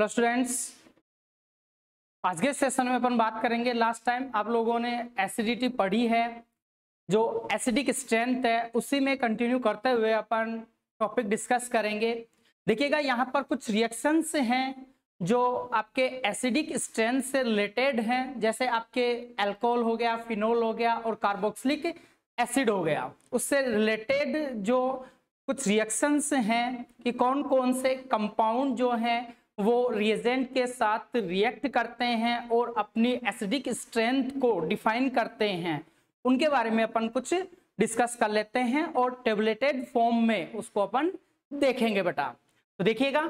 Hello students आज के session में अपन बात करेंगे लास्ट टाइम आप लोगों ने एसिडिटी पढ़ी है, जो एसिडिक स्ट्रेंथ है, उसी में कंटिन्यू करते हुए अपन टॉपिक डिस्कस करेंगे। देखिएगा, यहाँ पर कुछ रिएक्शंस हैं जो आपके एसिडिक स्ट्रेंथ से रिलेटेड हैं। जैसे आपके अल्कोहल हो गया फिनोल हो गया और कार्बोक्सिलिक एसिड हो गया। उससे रिलेटेड जो कुछ रिएक्शंस हैं कि कौन कौन से कंपाउंड जो हैं वो रिएजेंट के साथ रिएक्ट करते हैं और अपनी एसिडिक स्ट्रेंथ को डिफाइन करते हैं। उनके बारे में अपन कुछ डिस्कस कर लेते हैं और टेबलेटेड फॉर्म में उसको अपन देखेंगे बेटा। तो देखिएगा,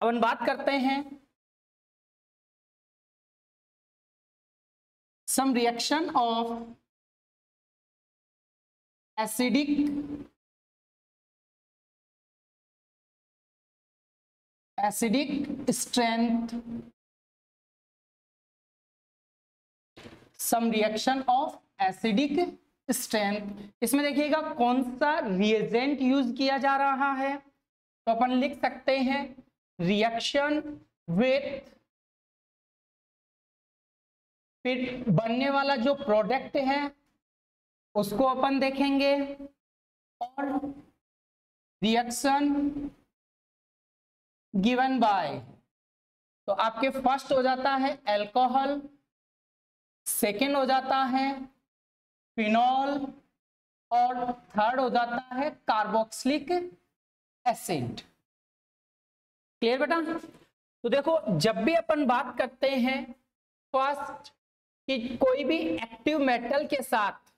अपन बात करते हैं। Some reaction of acidic acidic strength some reaction of acidic strength. इसमें देखिएगा कौन सा रिएजेंट यूज़ किया जा रहा है? तो अपन लिख सकते हैं रिएक्शन विथ फिर बनने वाला जो प्रोडक्ट है, उसको अपन देखेंगे और रिएक्शन गिवन बाय। तो आपके फ़र्स्ट हो जाता है अल्कोहल, सेकेंड हो जाता है फिनॉल, और थर्ड हो जाता है कार्बोक्सिलिक एसिड। क्लियर बेटा? तो देखो, जब भी अपन बात करते हैं, फ़र्स्ट कि कोई भी एक्टिव मेटल के साथ,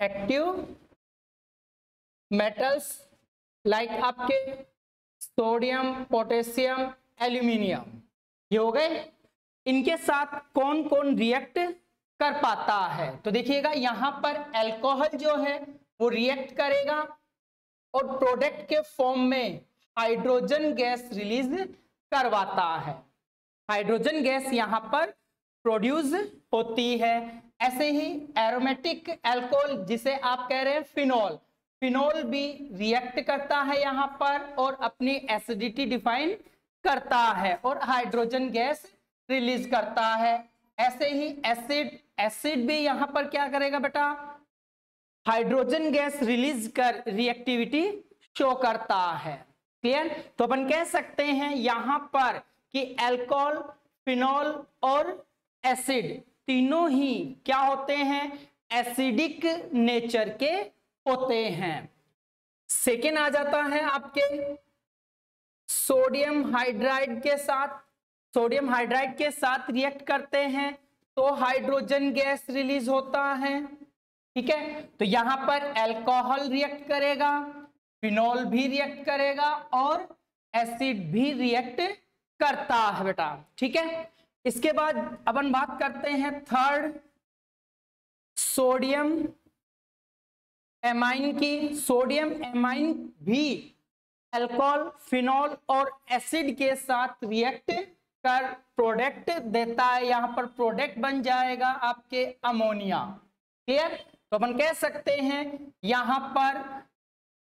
एक्टिव मेटल्स, लाइक आपके सोडियम, पोटेशियम, एल्यूमिनियम। ये हो गए। इनके साथ कौन कौन रिएक्ट कर पाता है? तो देखिएगा, यहाँ पर अल्कोहल जो है, वो रिएक्ट करेगा और प्रोडक्ट के फॉर्म में हाइड्रोजन गैस रिलीज़ करवाता है। हाइड्रोजन गैस यहाँ पर प्रोड्यूस होती है। ऐसे ही एरोमेटिक अल्कोहल जिसे आप कह रहे हैं फिनॉल फिनोल भी रिएक्ट करता है यहाँ पर और अपनी एसिडिटी डिफाइन करता है और हाइड्रोजन गैस रिलीज़ करता है। ऐसे ही एसिड एसिड भी यहाँ पर क्या करेगा बेटा? हाइड्रोजन गैस रिलीज़ कर रिएक्टिविटी शो करता है। क्लियर तो अपन कह सकते हैं यहाँ पर कि एल्कोहल फिनॉल और एसिड तीनों ही क्या होते हैं? एसिडिक नेचर के होते हैं। सेकेंड आ जाता है आपके सोडियम हाइड्राइड के साथ। सोडियम हाइड्राइड के साथ रिएक्ट करते हैं तो हाइड्रोजन गैस रिलीज़ होता है। ठीक है? तो यहाँ पर अल्कोहल रिएक्ट करेगा, फिनॉल भी रिएक्ट करेगा और एसिड भी रिएक्ट करता है बेटा। ठीक है? इसके बाद अपन बात करते हैं थर्ड, सोडियम एमाइन की सोडियम एमाइन भी अल्कोहल फिनॉल और एसिड के साथ रिएक्ट कर प्रोडक्ट देता है। यहाँ पर प्रोडक्ट बन जाएगा आपके अमोनिया क्लियर तो अपन कह सकते हैं, यहाँ पर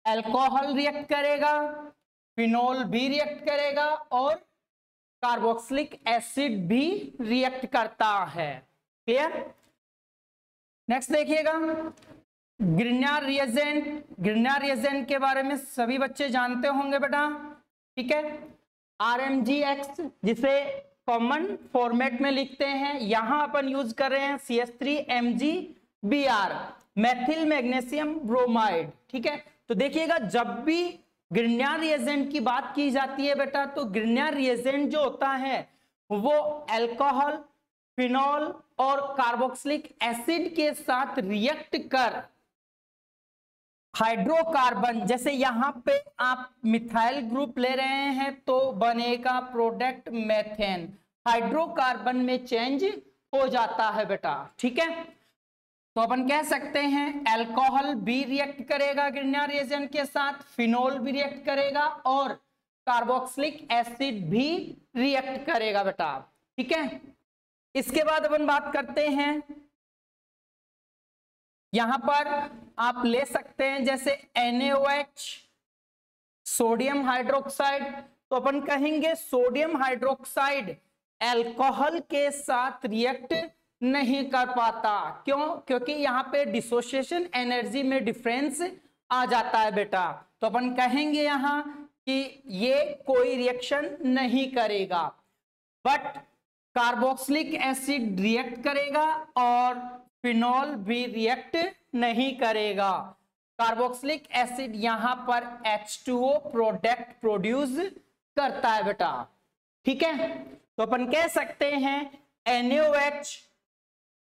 अल्कोहल रिएक्ट करेगा फिनॉल भी रिएक्ट करेगा और कार्बोक्सिलिक एसिड भी रिएक्ट करता है। क्लियर नेक्स्ट देखिएगा। ग्रिन्यार रिएजेंट ग्रिन्यार रिएजेंट के बारे में सभी बच्चे जानते होंगे बेटा, ठीक है? आर एम जी एक्स जिसे कॉमन फॉर्मेट में लिखते हैं, यहाँ अपन यूज़ कर रहे हैं C S three M G B R methyl magnesium bromide ठीक है? तो देखिएगा, जब भी ग्रिन्यार रिएजेंट की बात की जाती है बेटा तो ग्रिन्यार रिएजेंट जो होता है, वो अल्कोहल फिनॉल और कार्बोक्सिलिक एसिड के साथ रिएक्ट कर हाइड्रोकार्बन, जैसे यहाँ पे आप मिथाइल ग्रुप ले रहे हैं तो बनेगा प्रोडक्ट मेथेन। हाइड्रोकार्बन में चेंज हो जाता है बेटा, ठीक है? तो अपन कह सकते हैं अल्कोहल भी रिएक्ट करेगा ग्रिनियर एजेंट के साथ फिनोल भी रिएक्ट करेगा, और कार्बोक्सिलिक एसिड भी रिएक्ट करेगा बेटा, ठीक है? इसके बाद अपन बात करते हैं यहाँ पर आप ले सकते हैं जैसे NaOH सोडियम हाइड्रोक्साइड तो अपन कहेंगे सोडियम हाइड्रोक्साइड एल्कोहल के साथ रिएक्ट नहीं कर पाता। क्यों? क्योंकि यहाँ पे डिसोसिएशन एनर्जी में डिफरेंस आ जाता है बेटा। तो अपन कहेंगे यहाँ कि ये कोई रिएक्शन नहीं करेगा। बट कार्बोक्सिलिक एसिड रिएक्ट करेगा और फिनॉल भी रिएक्ट नहीं करेगा। कार्बोक्सिलिक एसिड यहाँ पर H2O प्रोडक्ट प्रोड्यूस करता है बेटा। ठीक है? तो अपन कह सकते हैं NaOH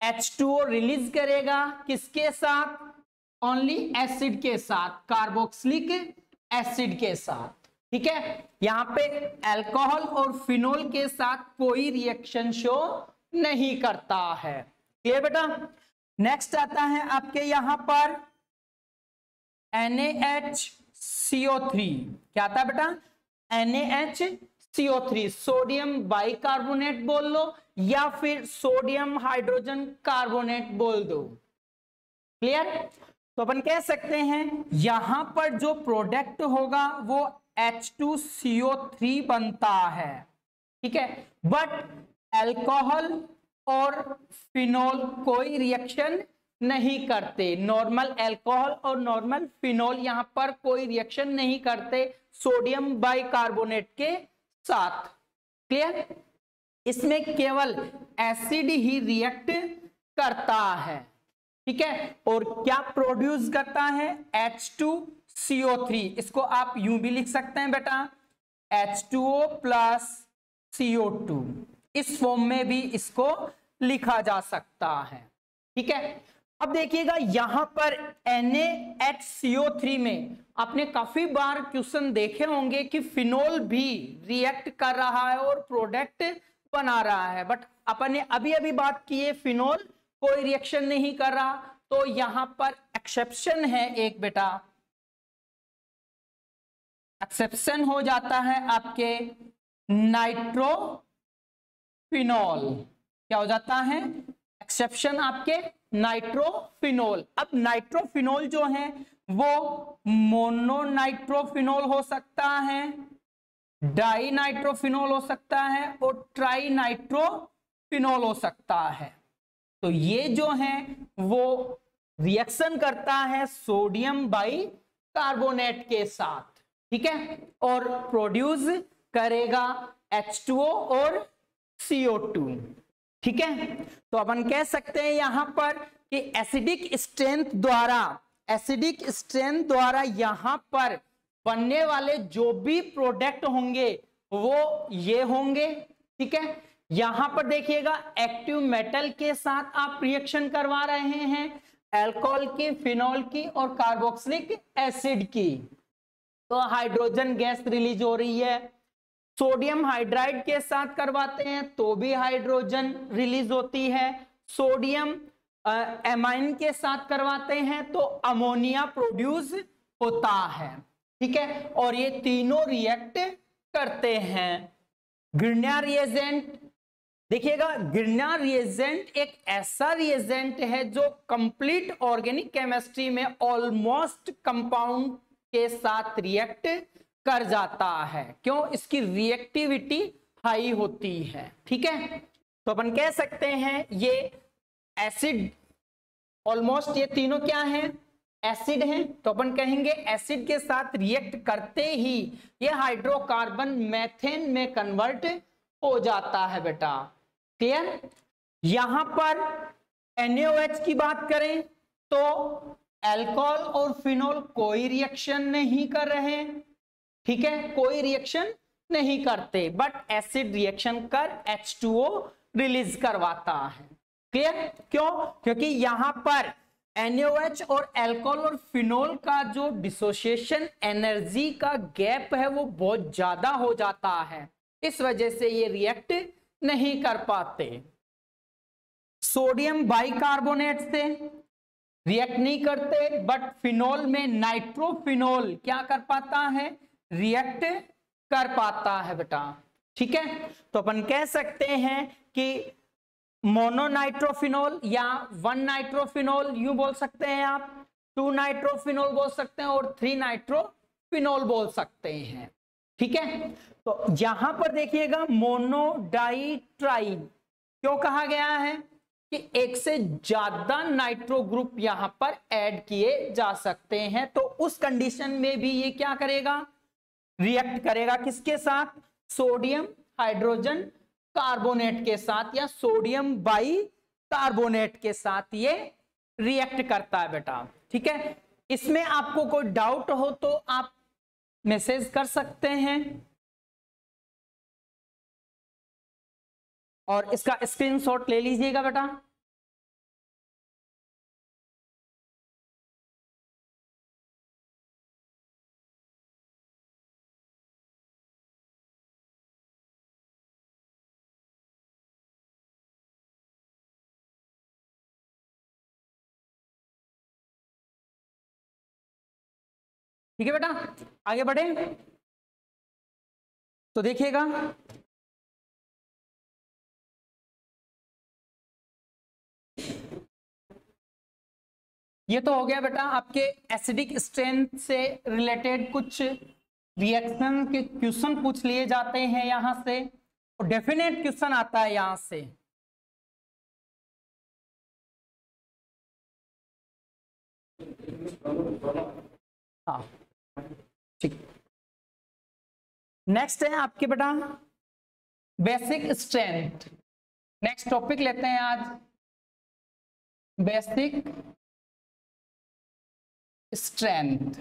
H2O रिलीज़ करेगा किसके साथ? ओनली एसिड के साथ कार्बोक्सिलिक एसिड के साथ। ठीक है? यहाँ पे अल्कोहल और फिनोल के साथ कोई रिएक्शन शो नहीं करता है। क्लियर बेटा? नेक्स्ट आता है आपके यहाँ पर NaHCO3 क्या आता है बेटा? NaHCO3 सोडियम बाइकार्बोनेट बोल लो या फिर सोडियम हाइड्रोजन कार्बोनेट बोल दो। क्लियर तो अपन कह सकते हैं, यहाँ पर जो प्रोडक्ट होगा वो H2CO3 बनता है। ठीक है? बट अल्कोहल और फिनोल कोई रिएक्शन नहीं करते। नॉर्मल अल्कोहल और नॉर्मल फिनोल यहाँ पर कोई रिएक्शन नहीं करते सोडियम बाइकार्बोनेट के साथ। क्लियर इसमें केवल एसिड ही रिएक्ट करता है। ठीक है? और क्या प्रोड्यूस करता है? H2CO3 इसको आप यूँ भी लिख सकते हैं बेटा। एच H2O प्लस CO2 इस फॉर्म में भी इसको लिखा जा सकता है। ठीक है? अब देखिएगा, यहाँ पर NaHCO3 में आपने काफ़ी बार क्वेश्चन देखे होंगे कि फिनोल भी रिएक्ट कर रहा है और प्रोडक्ट बना रहा है। बट अपन ने अभी अभी बात की है, फिनोल कोई रिएक्शन नहीं कर रहा। तो यहाँ पर एक्सेप्शन है एक बेटा। एक्सेप्शन हो जाता है आपके नाइट्रोफिनॉल क्या हो जाता है? एक्सेप्शन आपके, नाइट्रोफिनोल। अब नाइट्रोफिनोल जो है, वो मोनोनाइट्रोफिनोल हो सकता है डाई नाइट्रोफिनोल हो सकता है और ट्राई नाइट्रोफिनोल हो सकता है। तो ये जो है, वो रिएक्शन करता है सोडियम बाई कार्बोनेट के साथ। ठीक है? और प्रोड्यूस करेगा H2O और CO2, ठीक है? तो अपन कह सकते हैं यहाँ पर कि एसिडिक स्ट्रेंथ द्वारा एसिडिक स्ट्रेंथ द्वारा यहाँ पर बनने वाले जो भी प्रोडक्ट होंगे, वो ये होंगे, ठीक है? यहाँ पर देखिएगा एक्टिव मेटल के साथ आप रिएक्शन करवा रहे हैं एल्कोहल की फिनॉल की और कार्बोक्सिलिक एसिड की। तो हाइड्रोजन गैस रिलीज़ हो रही है सोडियम हाइड्राइड के साथ करवाते हैं तो भी हाइड्रोजन रिलीज़ होती है। सोडियम एमाइन के साथ करवाते हैं तो अमोनिया प्रोड्यूस होता है। ठीक है? और ये तीनों रिएक्ट करते हैं। ग्रिनिया रिएजेंट देखिएगा गिरना रिएजेंट एक ऐसा रिएजेंट है जो कंप्लीट ऑर्गेनिक केमिस्ट्री में ऑलमोस्ट कंपाउंड के साथ रिएक्ट कर जाता है। क्यों? इसकी रिएक्टिविटी हाई होती है। ठीक है? तो अपन कह सकते हैं, ये एसिड ऑलमोस्ट ये तीनों क्या है? एसिड हैं। तो अपन कहेंगे एसिड के साथ रिएक्ट करते ही ये हाइड्रोकार्बन मेथेन में कन्वर्ट हो जाता है बेटा। क्लियर यहाँ पर NaOH की बात करें तो एल्कोहल और फिनोल कोई रिएक्शन नहीं कर रहे। ठीक है? कोई रिएक्शन नहीं करते बट एसिड रिएक्शन कर H2O रिलीज़ करवाता है। क्लियर क्यों? क्योंकि यहाँ पर NaOH और अल्कोहल और फिनोल का जो डिसोसिएशन एनर्जी का गैप है, वो बहुत ज़्यादा हो जाता है। इस वजह से ये रिएक्ट नहीं कर पाते। सोडियम बाइकार्बोनेट से रिएक्ट नहीं करते बट फिनोल में नाइट्रोफिनोल क्या कर पाता है? रिएक्ट कर पाता है बेटा। ठीक है? तो अपन कह सकते हैं कि मोनोनाइट्रोफिनोल या वन नाइट्रोफिनोल यू बोल सकते हैं आप। टू नाइट्रोफिनोल बोल सकते हैं और थ्री नाइट्रोफिनोल बोल सकते हैं। ठीक है? तो यहाँ पर देखिएगा मोनोडाइट्राई क्यों कहा गया है? कि एक से ज़्यादा नाइट्रो ग्रुप यहाँ पर ऐड किए जा सकते हैं। तो उस कंडीशन में भी ये क्या करेगा? रिएक्ट करेगा किसके साथ? सोडियम हाइड्रोजन कार्बोनेट के साथ या सोडियम बाई कार्बोनेट के साथ ये रिएक्ट करता है बेटा। ठीक है? इसमें आपको कोई डाउट हो तो आप मैसेज कर सकते हैं। और इसका स्क्रीनशॉट ले लीजिएगा बेटा। ठीक है बेटा, आगे बढ़े। तो देखिएगा। ये तो हो गया बेटा, आपके एसिडिक स्ट्रेंथ से रिलेटेड कुछ रिएक्शन के क्वेश्चन पूछ लिए जाते हैं यहाँ से। और डेफिनेट क्वेश्चन आता है यहाँ से। हाँ। ठीक। नेक्स्ट है आपके बेटा बेसिक स्ट्रेंथ नेक्स्ट टॉपिक लेते हैं आज। बेसिक स्ट्रेंथ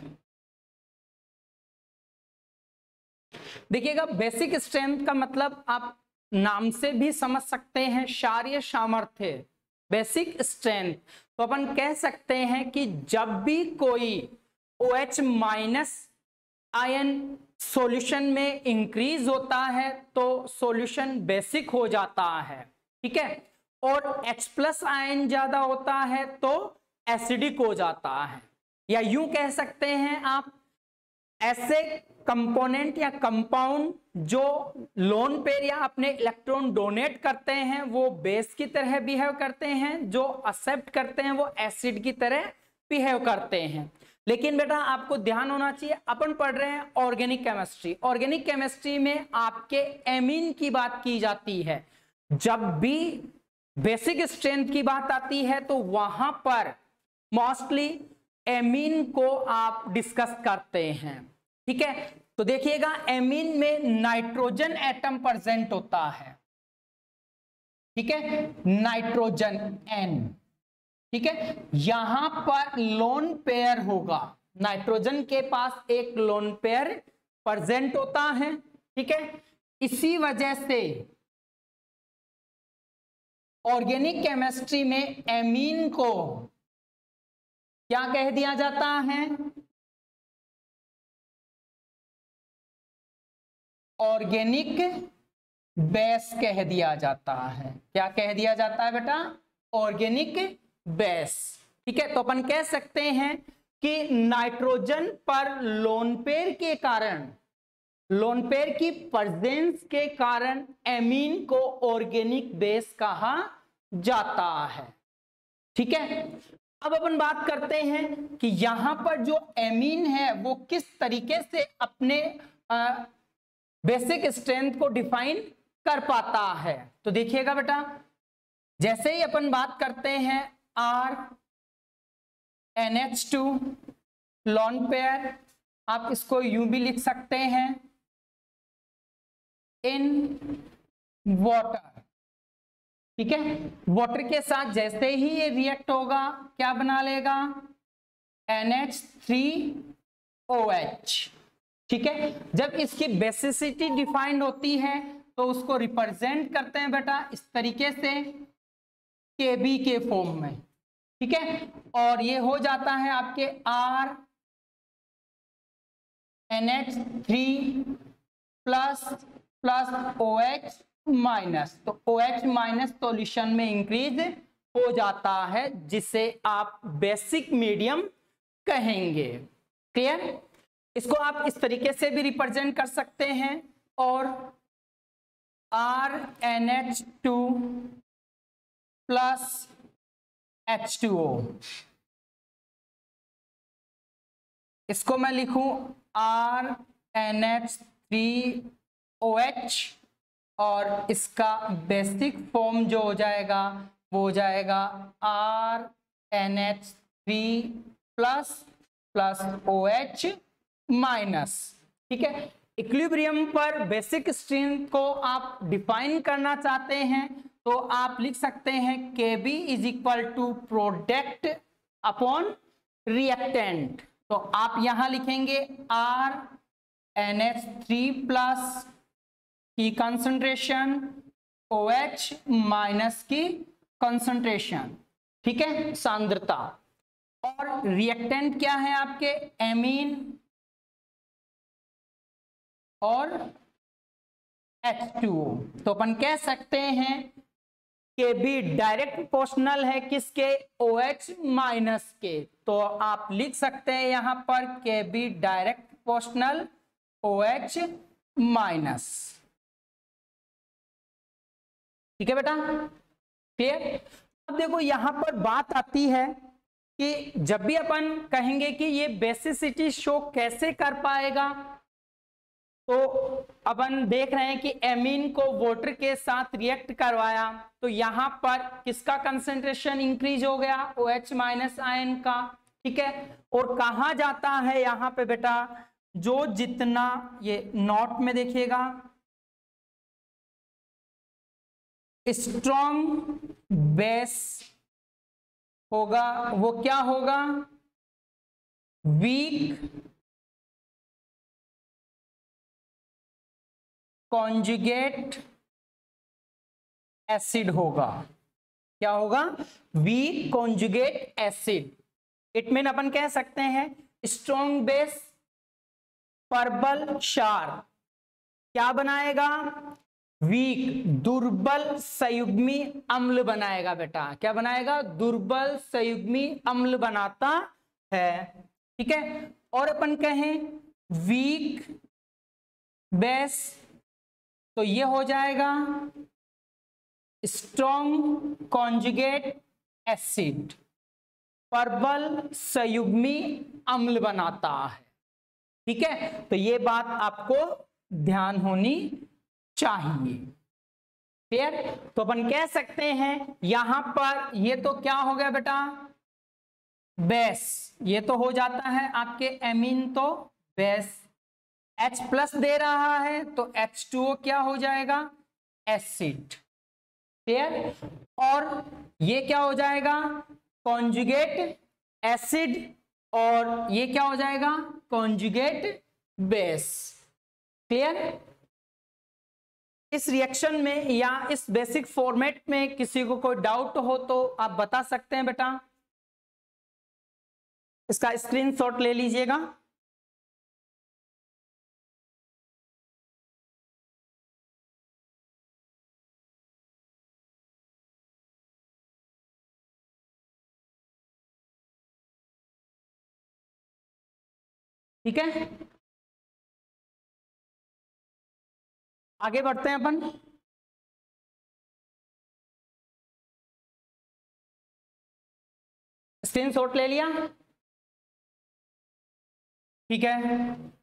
देखिएगा बेसिक स्ट्रेंथ का मतलब आप नाम से भी समझ सकते हैं, शार्य सामर्थ्य। बेसिक स्ट्रेंथ तो अपन कह सकते हैं कि जब भी कोई O H minus ion solution में इंक्रीज होता है तो सॉल्यूशन बेसिक हो जाता है, ठीक है? और H प्लस आयन ज़्यादा होता है तो एसिडिक हो जाता है। या यूँ कह सकते हैं आप, ऐसे कंपोनेंट या कंपाउंड जो लोन पेयर या अपने इलेक्ट्रॉन डोनेट करते हैं, वो बेस की तरह बिहेव करते हैं, जो एक्सेप्ट करते हैं, वो एसिड की तरह बिहेव करते हैं। लेकिन बेटा आपको ध्यान होना चाहिए, अपन पढ़ रहे हैं ऑर्गेनिक केमिस्ट्री। ऑर्गेनिक केमिस्ट्री में आपके एमीन की बात की जाती है। जब भी बेसिक स्ट्रेंथ की बात आती है तो वहाँ पर मोस्टली एमीन को आप डिस्कस करते हैं। ठीक है? तो देखिएगा एमीन में नाइट्रोजन एटम प्रेजेंट होता है। ठीक है? नाइट्रोजन एन ठीक है? यहाँ पर लोन पेयर होगा। नाइट्रोजन के पास एक लोन पेयर प्रेजेंट होता है, ठीक है? इसी वजह से ऑर्गेनिक केमिस्ट्री में एमीन को क्या कह दिया जाता है? ऑर्गेनिक बेस कह दिया जाता है। क्या कह दिया जाता है बेटा? Organic base. ठीक है तो अपन कह सकते हैं कि नाइट्रोजन पर लोन पेयर के कारण लोन पेयर की प्रेजेंस के कारण एमीन को ऑर्गेनिक बेस कहा जाता है। ठीक है, अब अपन बात करते हैं कि यहाँ पर जो एमीन है, वो किस तरीके से अपने बेसिक स्ट्रेंथ को डिफाइन कर पाता है। तो देखिएगा बेटा, जैसे ही अपन बात करते हैं R, N H two, lone pair, आप इसको यू भी लिख सकते हैं। इन वॉटर, ठीक है? वाटर के साथ जैसे ही ये रिएक्ट होगा, क्या बना लेगा? NH3OH ठीक है? जब इसकी बेसिसिटी डिफाइंड होती है तो उसको रिप्रेजेंट करते हैं बेटा, इस तरीके से, के बी के फॉर्म में। ठीक है? और ये हो जाता है आपके R N H three plus plus O H minus तो ओ एच माइनस सोल्यूशन में इंक्रीज हो जाता है, जिसे आप बेसिक मीडियम कहेंगे। क्लियर इसको आप इस तरीके से भी रिप्रेजेंट कर सकते हैं और R N H two plus H two O इसको मैं लिखूं R N H three O H और इसका बेसिक फॉर्म जो हो जाएगा, वो हो जाएगा R N H three plus plus O H minus ठीक है? इक्विलिब्रियम पर बेसिक स्ट्रेंथ को आप डिफाइन करना चाहते हैं तो आप लिख सकते हैं K B is equal to product upon reactant तो आप यहाँ लिखेंगे R N H three plus की कंसंट्रेशन ओ एच माइनस की कंसंट्रेशन ठीक है? सांद्रता। और रिएक्टेंट क्या है आपके? एमीन और H2O तो अपन कह सकते हैं कि भी डायरेक्ट प्रोपोर्शनल है किसके? OH माइनस के। तो आप लिख सकते हैं यहाँ पर K B direct proportional O H minus ठीक है बेटा? क्लियर अब देखो यहाँ पर बात आती है कि जब भी अपन कहेंगे कि ये बेसिसिटी शो कैसे कर पाएगा तो अपन देख रहे हैं कि एमीन को वोटर के साथ रिएक्ट करवाया। तो यहाँ पर किसका कंसेंट्रेशन इंक्रीज हो गया? ओ एच माइनस आयन का। ठीक है? और कहा जाता है यहाँ पे बेटा? जो जितना, ये नॉट में देखिएगा। स्ट्रॉन्ग बेस होगा। वो क्या होगा? वीक कॉन्जुगेट एसिड होगा। क्या होगा? Weak conjugate acid it mean अपन कह सकते हैं स्ट्रॉन्ग बेस परबल शार क्या बनाएगा? वीक दुर्बल संयुग्मी अम्ल बनाएगा बेटा। क्या बनाएगा? दुर्बल संयुग्मी अम्ल बनाता है। ठीक है? और अपन कहें वीक बेस तो ये हो जाएगा स्ट्रॉन्ग कॉन्जुगेट एसिड परबल संयुग्मी अम्ल बनाता है। ठीक है? तो ये बात आपको ध्यान होनी चाहिए। क्लियर तो अपन कह सकते हैं, यहाँ पर ये तो क्या हो गया बेटा? बेस ये तो हो जाता है आपके एमिन तो बेस H प्लस दे रहा है तो H2O क्या हो जाएगा? एसिड क्लियर और ये क्या हो जाएगा? कॉन्जुगेट एसिड और ये क्या हो जाएगा? कॉन्जुगेट बेस क्लियर इस रिएक्शन में या इस बेसिक फॉर्मेट में किसी को कोई डाउट हो तो आप बता सकते हैं बेटा। इसका स्क्रीनशॉट ले लीजिएगा। ठीक है? आगे बढ़ते हैं अपन। स्क्रीन शॉट ले लिया। ठीक है?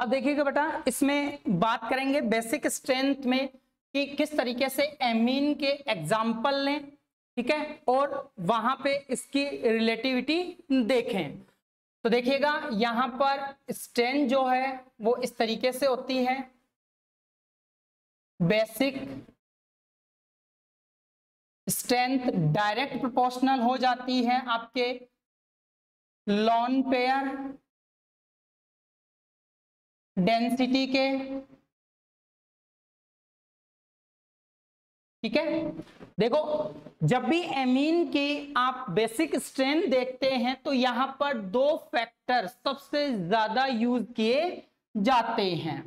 अब देखिएगा बेटा, इसमें बात करेंगे बेसिक स्ट्रेंथ में कि किस तरीके से एमीन के एग्ज़ाम्पल लें, ठीक है? और वहाँ पे इसकी रिलेटिविटी देखें। तो देखिएगा, यहाँ पर स्ट्रेंथ जो है, वो इस तरीके से होती है। बेसिक स्ट्रेंथ डायरेक्ट प्रोपोर्शनल हो जाती है आपके लॉन पेयर डेंसिटी के। ठीक है? देखो, जब भी एमीन की आप बेसिक स्ट्रेंथ देखते हैं तो यहाँ पर दो फैक्टर सबसे ज़्यादा यूज़ किए जाते हैं।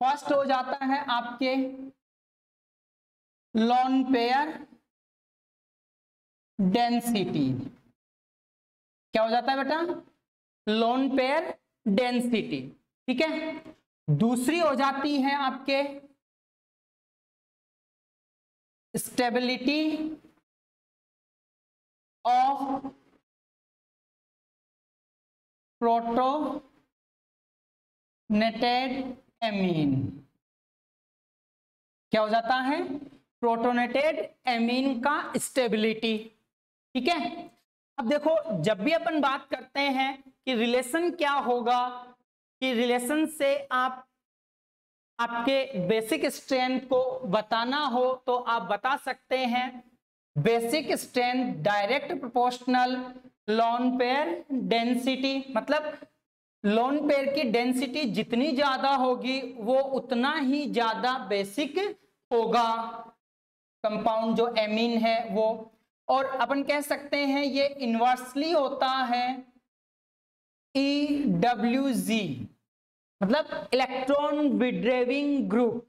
फ़र्स्ट हो जाता है आपके लॉन पेयर डेंसिटी क्या हो जाता है बेटा? लोन पेयर डेंसिटी ठीक है? दूसरी हो जाती है आपके स्टेबिलिटी ऑफ़ प्रोटोनेटेड एमीन क्या हो जाता है? प्रोटोनेटेड एमीन का स्टेबिलिटी ठीक है? अब देखो, जब भी अपन बात करते हैं कि रिलेशन क्या होगा कि रिलेशन से आप, आपके बेसिक स्ट्रेंथ को बताना हो तो आप बता सकते हैं। Basic strength, direct proportional, lone pair, density मतलब लोन पेयर की डेंसिटी जितनी ज़्यादा होगी, वो उतना ही ज़्यादा बेसिक होगा। कंपाउंड जो एमीन है वो। और अपन कह सकते हैं ये इन्वर्सली होता है। ई डब्ल्यू जी मतलब इलेक्ट्रॉन विड्रेविंग ग्रुप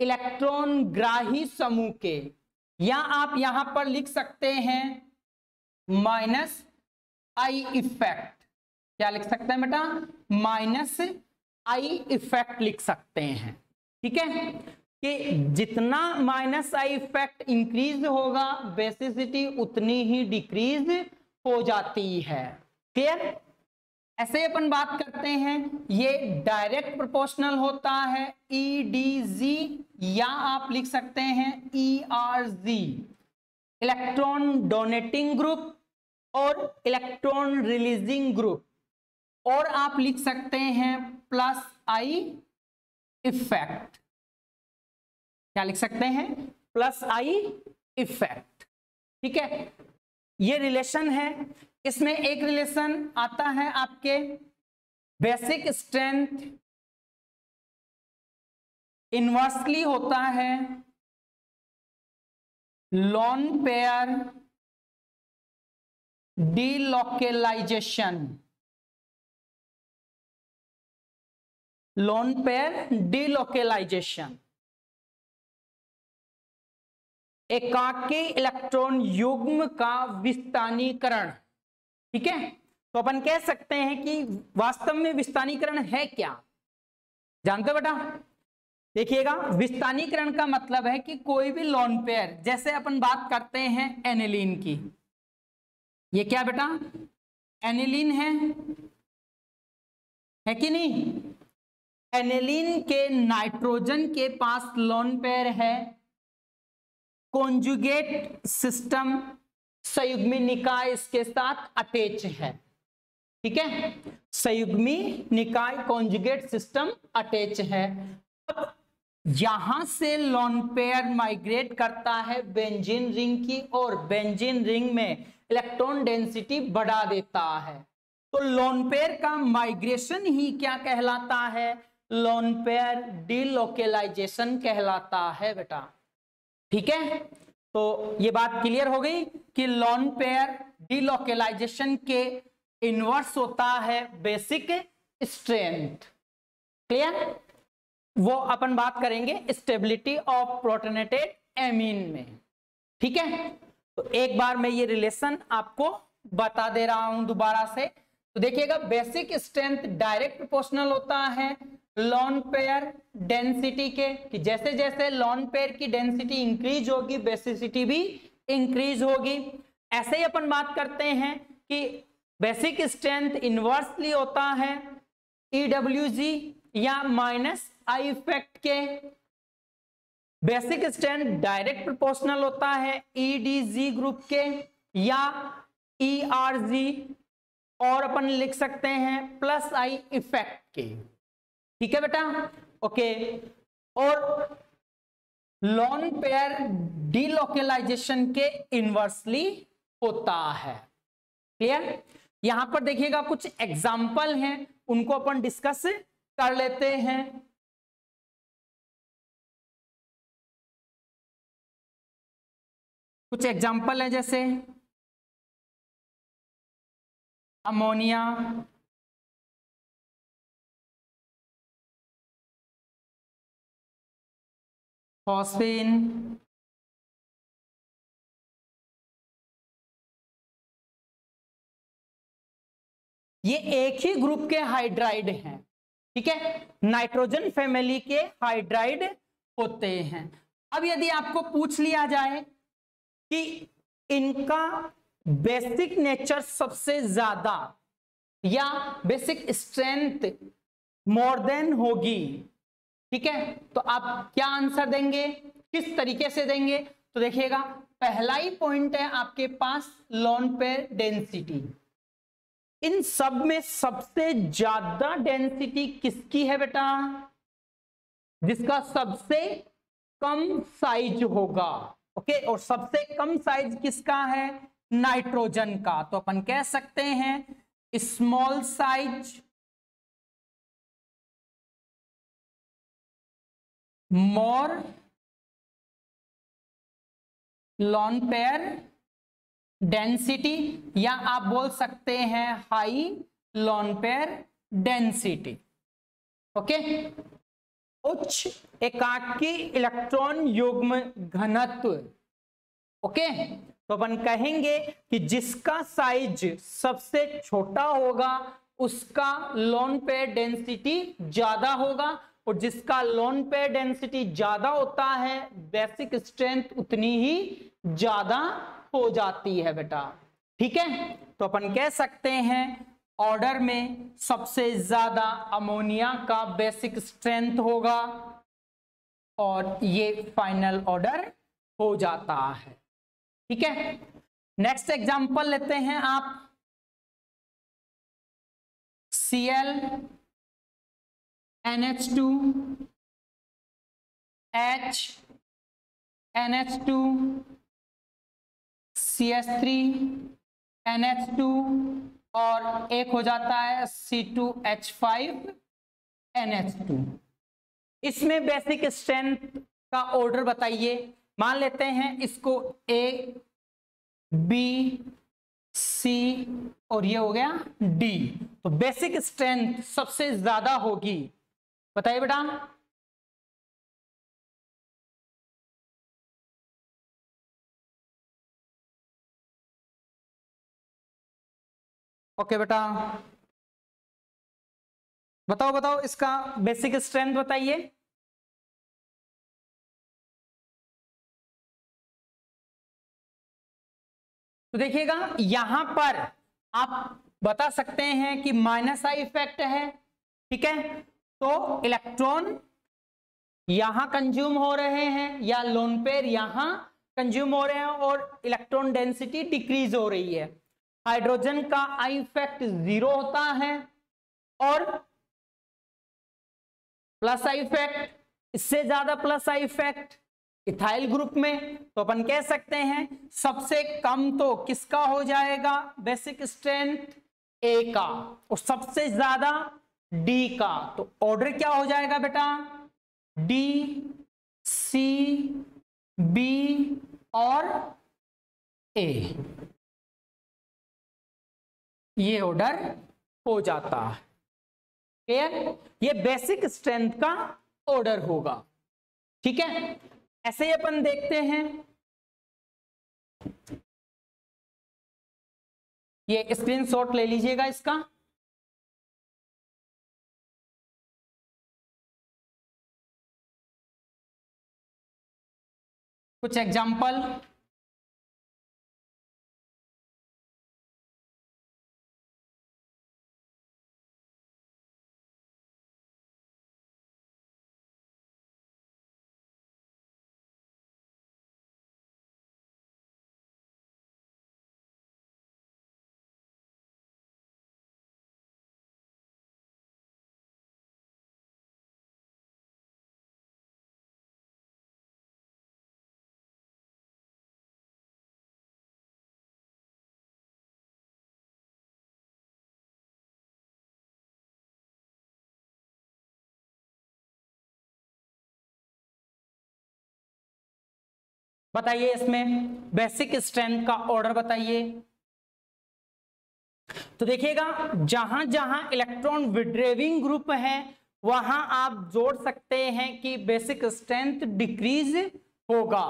इलेक्ट्रॉन ग्राही समूह के। या आप यहाँ पर लिख सकते हैं माइनस आई इफ़ेक्ट क्या लिख सकते हैं बेटा? माइनस आई इफ़ेक्ट लिख सकते हैं। ठीक है? कि जितना माइनस आई इफ़ेक्ट इंक्रीज होगा बेसिसिटी उतनी ही डिक्रीज हो जाती है। क्लियर ऐसे अपन बात करते हैं, ये डायरेक्ट प्रोपोर्शनल होता है ई डी जी या आप लिख सकते हैं E R G electron donating group और इलेक्ट्रॉन रिलीजिंग ग्रुप। और आप लिख सकते हैं प्लस आई इफ़ेक्ट क्या लिख सकते हैं? प्लस आई इफ़ेक्ट ठीक है? ये रिलेशन है। इसमें एक रिलेशन आता है आपके बेसिक स्ट्रेंथ इनवर्सली होता है lone pair delocalization lone pair delocalization एकाकी इलेक्ट्रॉन युग्म का विस्तानीकरण। ठीक है? तो अपन कह सकते हैं कि वास्तव में विस्तानीकरण है क्या? जानते बेटा? देखिएगा विस्तानीकरण का मतलब है कि कोई भी लोन पेयर जैसे अपन बात करते हैं एनिलीन की। ये क्या बेटा? एनिलीन है? है कि नहीं? एनिलीन के नाइट्रोजन के पास लोन पेयर है। कॉन्जुगेट सिस्टम संयुग्मी निकाय इसके साथ अटैच है। ठीक है? संयुग्मी निकाय कॉन्जुगेट सिस्टम अटैच है। अब यहाँ से लोन पेयर माइग्रेट करता है बेंजीन रिंग की और बेंजीन रिंग में इलेक्ट्रॉन डेंसिटी बढ़ा देता है। तो लोन पेयर का माइग्रेशन ही क्या कहलाता है? लोन पेयर डीलोकेलाइजेशन कहलाता है बेटा। ठीक है? तो ये बात क्लियर हो गई कि लॉन पेयर डिलोकेलाइजेशन के इनवर्स होता है बेसिक स्ट्रेंथ। क्लियर? वो अपन बात करेंगे स्टेबिलिटी ऑफ़ प्रोटोनेटेड एमीन में। ठीक है? तो एक बार मैं ये रिलेशन आपको बता दे रहा हूँ दोबारा से। तो देखिएगा, बेसिक स्ट्रेंथ डायरेक्ट प्रोपोर्शनल होता है लॉन पेयर डेंसिटी के, कि जैसे जैसे लॉन पेयर की डेंसिटी इंक्रीज होगी बेसिसिटी भी इंक्रीज होगी। ऐसे ही अपन बात करते हैं कि बेसिक स्ट्रेंथ इनवर्सली होता है ईडब्ल्यू e या माइनस आई इफ़ेक्ट के। बेसिक स्ट्रेंथ डायरेक्ट प्रोपोर्शनल होता है ईडीजी ग्रुप के या ईआरजी और अपन लिख सकते हैं प्लस आई इफ़ेक्ट के। ठीक है बेटा? ओके और लॉन पेयर डीलोकेलाइजेशन के इनवर्सली होता है। क्लियर यहाँ पर देखिएगा, कुछ एग्ज़ाम्पल हैं, उनको अपन डिस्कस कर लेते हैं। कुछ एग्ज़ाम्पल है जैसे अमोनिया phosphine. ये एक ही ग्रुप के हाइड्राइड हैं, ठीक है? नाइट्रोजन फैमिली के हाइड्राइड होते हैं। अब यदि आपको पूछ लिया जाए कि इनका बेसिक नेचर सबसे ज़्यादा या बेसिक स्ट्रेंथ मोर देन होगी ठीक है? तो आप क्या आंसर देंगे? किस तरीके से देंगे? तो देखिएगा, पहला ही पॉइंट है आपके पास लॉन पेयर डेंसिटी इन सब में सबसे ज़्यादा डेंसिटी किसकी है बेटा? जिसका सबसे कम साइज़ होगा। ओके और सबसे कम साइज़ किसका है? नाइट्रोजन का। तो अपन कह सकते हैं small size more lone pair density, या आप बोल सकते हैं high lone pair density. Okay? उच्च एकाकी इलेक्ट्रॉन युग्म घनत्व। ओके? तो अपन कहेंगे कि जिसका साइज़ सबसे छोटा होगा, उसका लोन पेयर डेंसिटी ज़्यादा होगा और जिसका लोन पे डेंसिटी ज़्यादा होता है, बेसिक स्ट्रेंथ उतनी ही ज़्यादा हो जाती है बेटा। ठीक है? तो अपन कह सकते हैं ऑर्डर में सबसे ज़्यादा अमोनिया का बेसिक स्ट्रेंथ होगा और ये फाइनल ऑर्डर हो जाता है। ठीक है? नेक्स्ट एग्जांपल लेते हैं आप। C L N H two H N H two C S three N H two और एक हो जाता है C two H five N H two इसमें बेसिक स्ट्रेंथ का ऑर्डर बताइए। मान लेते हैं इसको ए बी सी और ये हो गया डी तो बेसिक स्ट्रेंथ सबसे ज़्यादा होगी। बताइए बेटा। ओके बेटा। बताओ बताओ, इसका बेसिक स्ट्रेंथ बताइए। तो देखिएगा, यहाँ पर आप बता सकते हैं कि माइनस आई इफ़ेक्ट है, ठीक है? तो इलेक्ट्रॉन यहाँ कंज्यूम हो रहे हैं या लोन पेयर यहाँ कंज्यूम हो रहे हैं और इलेक्ट्रॉन डेंसिटी डिक्रीज हो रही है। हाइड्रोजन का आई इफ़ेक्ट ज़ीरो होता है और प्लस आई इफ़ेक्ट इससे ज़्यादा plus I effect ethyl group में तो अपन कह सकते हैं सबसे कम तो किसका हो जाएगा? बेसिक स्ट्रेंथ ए का। और सबसे ज़्यादा डी का। तो ऑर्डर क्या हो जाएगा बेटा? डी सी बी और ए ये ऑर्डर हो जाता। है क्लियर ये बेसिक स्ट्रेंथ का ऑर्डर होगा। ठीक है? ऐसे ही अपन देखते हैं। ये स्क्रीनशॉट ले लीजिएगा इसका। कुछ एग्ज़ाम्पल बताइए इसमें बेसिक स्ट्रेंथ का ऑर्डर बताइए। तो देखिएगा, जहाँ जहाँ इलेक्ट्रॉन विड्रेविंग ग्रुप है, वहाँ आप जोड़ सकते हैं कि बेसिक स्ट्रेंथ डिक्रीज होगा।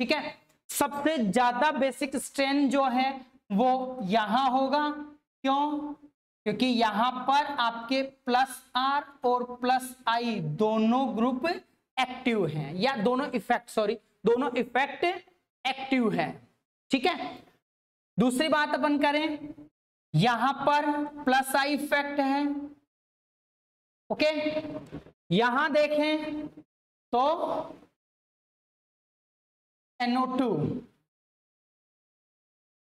ठीक है? सबसे ज़्यादा बेसिक स्ट्रेंथ जो है, वो यहाँ होगा। क्यों? क्योंकि यहाँ पर आपके प्लस आर और प्लस आई दोनों ग्रुप एक्टिव हैं, या दोनों इफ़ेक्ट सॉरी दोनों इफ़ेक्ट एक्टिव है। ठीक है? दूसरी बात अपन करें, यहाँ पर प्लस आई इफ़ेक्ट है। ओके? यहाँ देखें तो NO2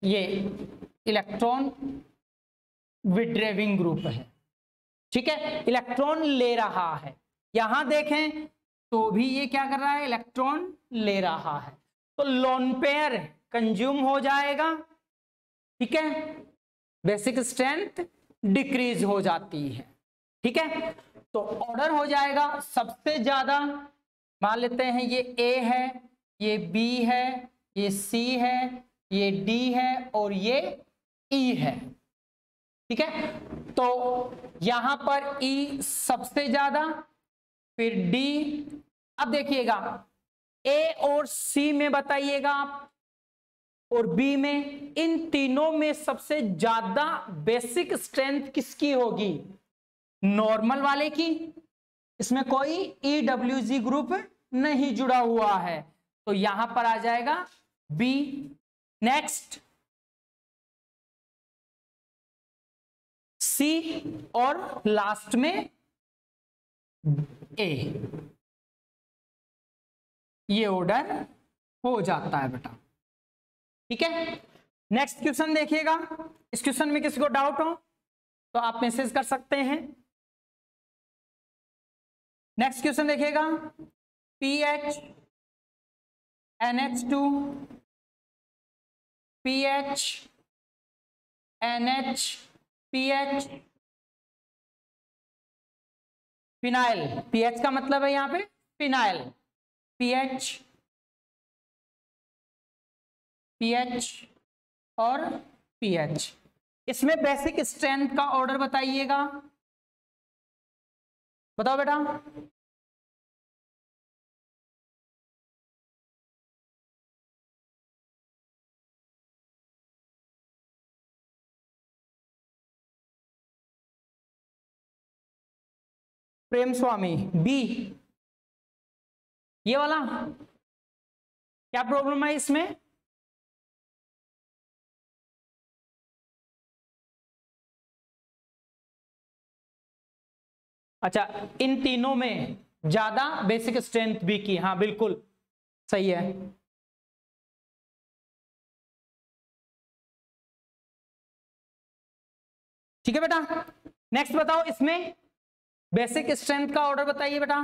ये इलेक्ट्रॉन विड्रेविंग ग्रुप है। ठीक है? इलेक्ट्रॉन ले रहा है। यहाँ देखें तो भी ये क्या कर रहा है? इलेक्ट्रॉन ले रहा है। तो लोन पेयर कंज्यूम हो जाएगा, ठीक है? बेसिक स्ट्रेंथ डिक्रीज हो जाती है, ठीक है? तो ऑर्डर हो जाएगा। सबसे ज़्यादा मान लेते हैं, ये ए है, ये बी है, ये सी है, ये डी है और ये ई e है, ठीक है? तो यहाँ पर ई e सबसे ज़्यादा फिर डी अब देखिएगा ए और सी में बताइएगा आप, और बी में, इन तीनों में सबसे ज़्यादा बेसिक स्ट्रेंथ किसकी होगी? नॉर्मल वाले की। इसमें कोई ईडब्ल्यू ग्रुप नहीं जुड़ा हुआ है। तो यहाँ पर आ जाएगा बी नेक्स्ट सी और लास्ट में ए ये ऑर्डर हो जाता है बेटा। ठीक है? नेक्स्ट क्वेश्चन देखिएगा। इस क्वेश्चन में किसी को डाउट हो तो आप मैसेज कर सकते हैं। नेक्स्ट क्वेश्चन देखिएगा। P H N H two P H N H P H phenyl PH का मतलब है यहाँ पे फिनाइल पीएच पीएच और पीएच इसमें बेसिक स्ट्रेंथ का ऑर्डर बताइएगा। बताओ बेटा। प्रेम स्वामी बी ये वाला? क्या प्रॉब्लम है इसमें? अच्छा इन तीनों में ज़्यादा बेसिक स्ट्रेंथ बी की। हाँ बिल्कुल। सही है। ठीक है बेटा? नेक्स्ट बताओ इसमें। बेसिक स्ट्रेंथ का ऑर्डर बताइए बेटा।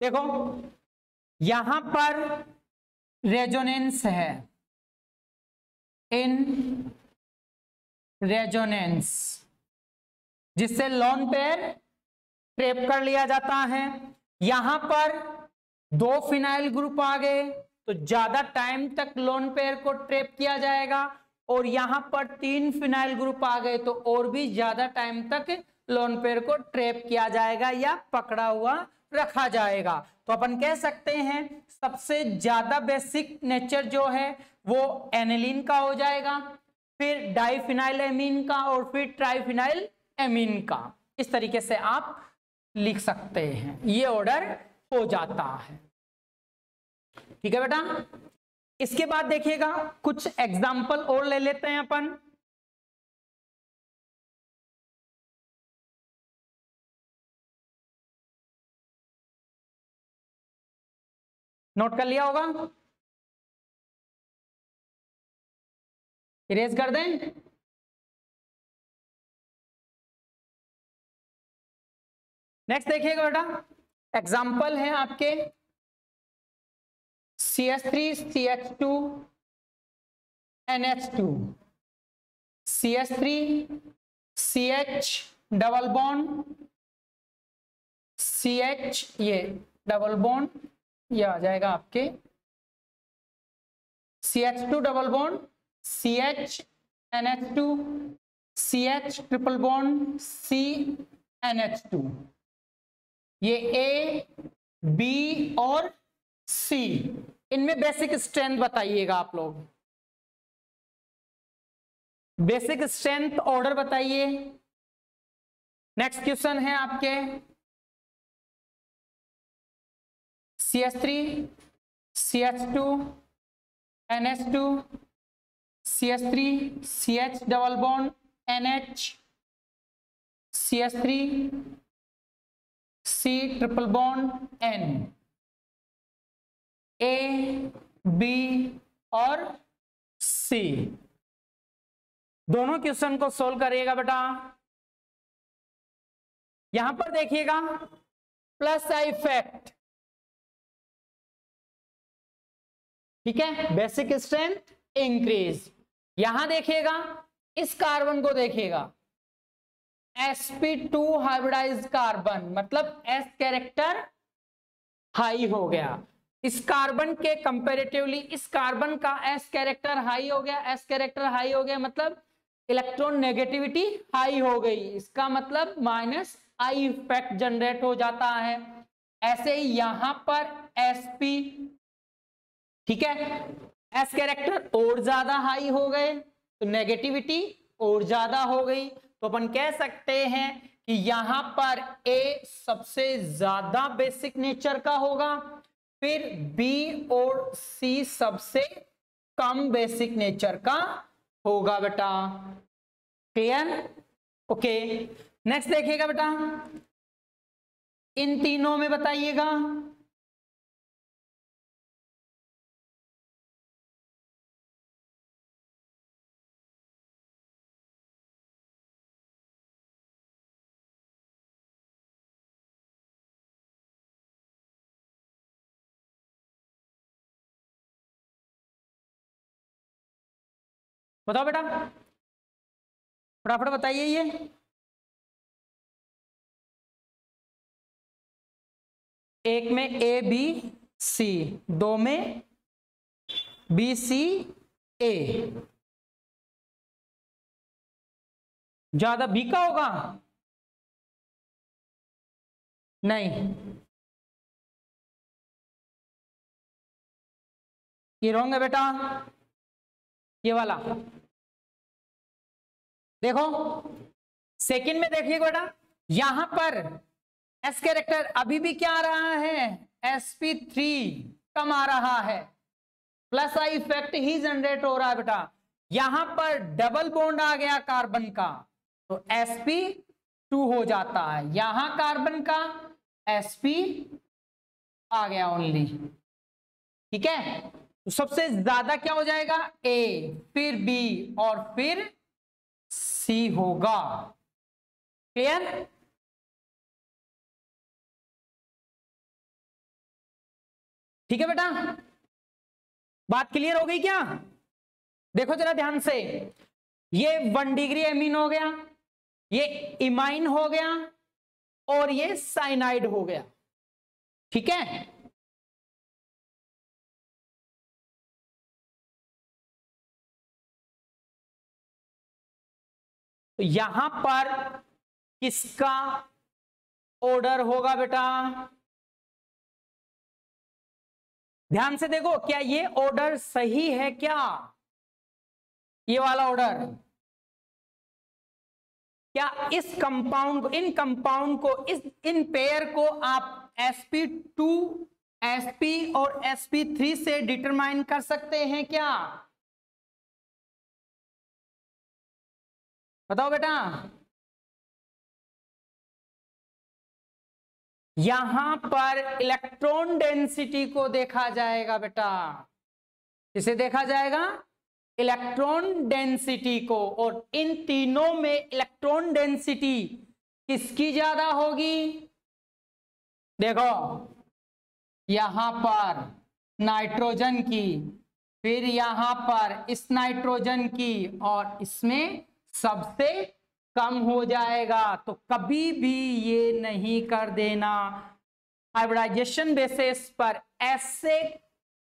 देखो, यहाँ पर रेजोनेंस है। इन रेजोनेंस जिससे लॉन पेयर ट्रेप कर लिया जाता है। यहाँ पर दो फिनाइल ग्रुप आ गए तो ज़्यादा टाइम तक लोन पेयर को ट्रेप किया जाएगा और यहाँ पर तीन फिनाइल ग्रुप आ गए तो और भी ज़्यादा टाइम तक लोन पेयर को ट्रेप किया जाएगा या पकड़ा हुआ रखा जाएगा। तो अपन कह सकते हैं, सबसे ज़्यादा बेसिक नेचर जो है, वो एनिलीन का हो जाएगा, फिर डाइफिनाइल एमीन का और फिर ट्राइफिनाइल एमीन का। इस तरीके से आप लिख सकते हैं। ये ऑर्डर हो जाता है। ठीक है बेटा? इसके बाद देखिएगा, कुछ एग्ज़ाम्पल और ले लेते हैं अपन। नोट कर लिया होगा? इरेज कर दें। नेक्स्ट देखिएगा बेटा। एग्ज़ाम्पल है आपके। C H three C H two N H two C H three C H double bond C H ये डबल बॉन्ड ये आ जाएगा आपके। C H two double bond C H N H two C H triple bond C NH2 ये A B और सी इनमें basic strength बताइएगा आप लोग। बेसिक स्ट्रेंथ ऑर्डर बताइए। नेक्स्ट क्वेश्चन है आपके। C H three C H two N H two C H three C H double bond N H C H three C triple bond N A B और C दोनों question को solve करिएगा बेटा। यहाँ पर देखिएगा। प्लस आई इफ़ेक्ट ठीक है? बेसिक स्ट्रेंथ इंक्रीज यहाँ देखिएगा। इस कार्बन को देखिएगा। Sp2 हाइब्रिडाइज कार्बन मतलब s कैरेक्टर हाई हो गया। इस कार्बन के कंपेरेटिवली इस कार्बन का s कैरेक्टर हाई हो गया। S कैरेक्टर हाई हो गया मतलब इलेक्ट्रॉन नेगेटिविटी हाई हो गई। इसका मतलब माइनस आई इफ़ेक्ट जनरेट हो जाता है। ऐसे ही यहाँ पर sp ठीक है? एस कैरेक्टर और ज़्यादा हाई हो गए तो नेगेटिविटी और ज़्यादा हो गई। तो अपन कह सकते हैं कि यहाँ पर ए सबसे ज़्यादा बेसिक नेचर का होगा, फिर बी और सी सबसे कम बेसिक नेचर का होगा बेटा। क्लियर ओके नेक्स्ट देखिएगा बेटा। इन तीनों में बताइएगा। बताओ बेटा। फटाफट बताइए ये। एक में ए बी सी दो में बी सी ए ज़्यादा बी का होगा? नहीं। ये रॉन्ग है बेटा। ये वाला। देखो सेकंड में देखिए बेटा, यहाँ पर एस कैरेक्टर अभी भी क्या आ रहा है? एसपी थ्री कम आ रहा है। प्लस आई इफ़ेक्ट ही जनरेट हो रहा है बेटा। यहाँ पर डबल बॉन्ड आ गया कार्बन का। तो एसपी टू हो जाता है। यहाँ कार्बन का एसपी आ गया ओनली ठीक है? तो सबसे ज़्यादा क्या हो जाएगा? ए फिर बी और फिर सी होगा। क्लियर ठीक है बेटा? बात क्लियर हो गई क्या? देखो जरा ध्यान से। ये वन डिग्री एमीन हो गया, ये इमाइन हो गया, और ये साइनाइड हो गया। ठीक है? तो यहाँ पर किसका ऑर्डर होगा बेटा? ध्यान से देखो, क्या ये ऑर्डर सही है क्या? ये वाला ऑर्डर क्या इस कंपाउंड इन कंपाउंड को, इस, इन पेयर को आप sp2 sp और sp3 से डिटरमाइन कर सकते हैं क्या? बताओ बेटा। यहाँ पर इलेक्ट्रॉन डेंसिटी को देखा जाएगा बेटा। इसे देखा जाएगा? इलेक्ट्रॉन डेंसिटी को। और इन तीनों में इलेक्ट्रॉन डेंसिटी किसकी ज़्यादा होगी? देखो, यहाँ पर नाइट्रोजन की, फिर यहाँ पर इस नाइट्रोजन की और इसमें सबसे कम हो जाएगा। तो कभी भी ये नहीं कर देना। हाइब्रिडाइजेशन बेसिस पर ऐसे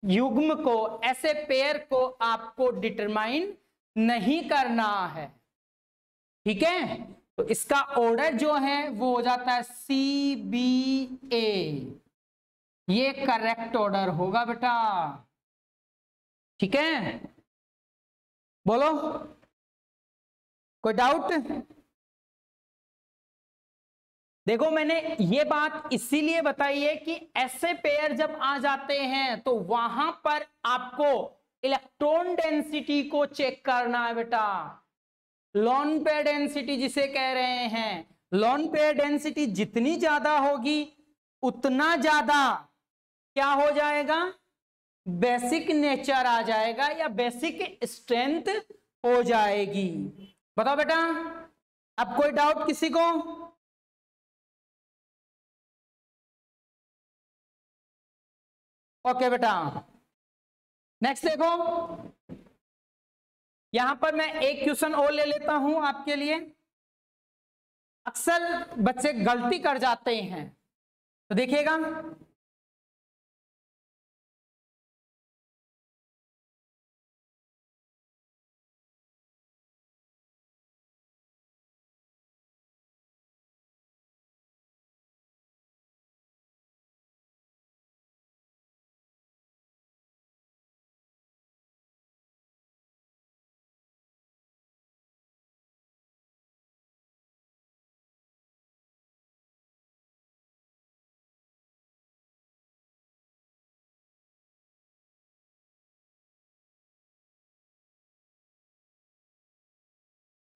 युग्म को, ऐसे पेयर को आपको डिटरमाइन नहीं करना है। ठीक है? तो इसका ऑर्डर जो है, वो हो जाता है सी बी ए ये करेक्ट ऑर्डर होगा बेटा। ठीक है? बोलो। कोई डाउट देखो, मैंने ये बात इसीलिए बताई है कि ऐसे पेयर जब आ जाते हैं तो वहाँ पर आपको इलेक्ट्रॉन डेंसिटी को चेक करना है बेटा। लॉन पेयर डेंसिटी जिसे कह रहे हैं। लॉन पेयर डेंसिटी जितनी ज़्यादा होगी, उतना ज़्यादा क्या हो जाएगा? बेसिक नेचर आ जाएगा या बेसिक स्ट्रेंथ हो जाएगी। बताओ बेटा, अब कोई डाउट किसी को? ओके बेटा। नेक्स्ट देखो। यहाँ पर मैं एक क्वेश्चन और ले लेता हूँ आपके लिए। अक्सर बच्चे गलती कर जाते हैं। तो देखिएगा।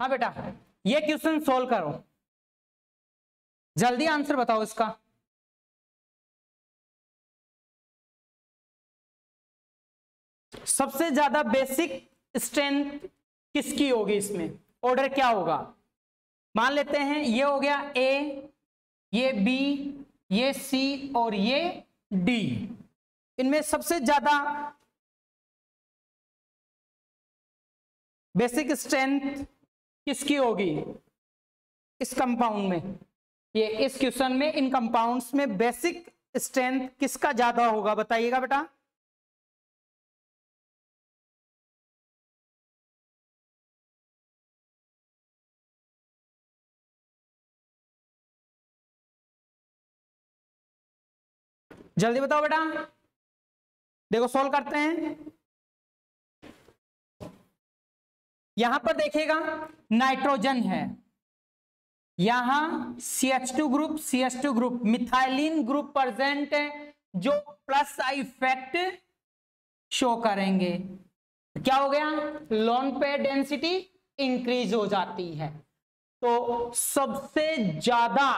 हाँ बेटा, ये क्वेश्चन सोल्व करो। जल्दी आंसर बताओ इसका। सबसे ज़्यादा बेसिक स्ट्रेंथ किसकी होगी इसमें? ऑर्डर क्या होगा? मान लेते हैं, ये हो गया ए ये बी ये सी और ये डी इनमें सबसे ज़्यादा बेसिक स्ट्रेंथ किसकी होगी? इस कंपाउंड में। ये इस क्वेश्चन में, इन कंपाउंड्स में बेसिक स्ट्रेंथ किसका ज़्यादा होगा, बताइएगा बेटा। जल्दी बताओ बेटा। देखो सॉल्व करते हैं। यहाँ पर देखिएगा, नाइट्रोजन है। यहाँ CH2 group CH2 group methylene group present है, जो प्लस इफ़ेक्ट शो करेंगे। क्या हो गया? लॉन पे डेंसिटी इंक्रीज हो जाती है। तो सबसे ज़्यादा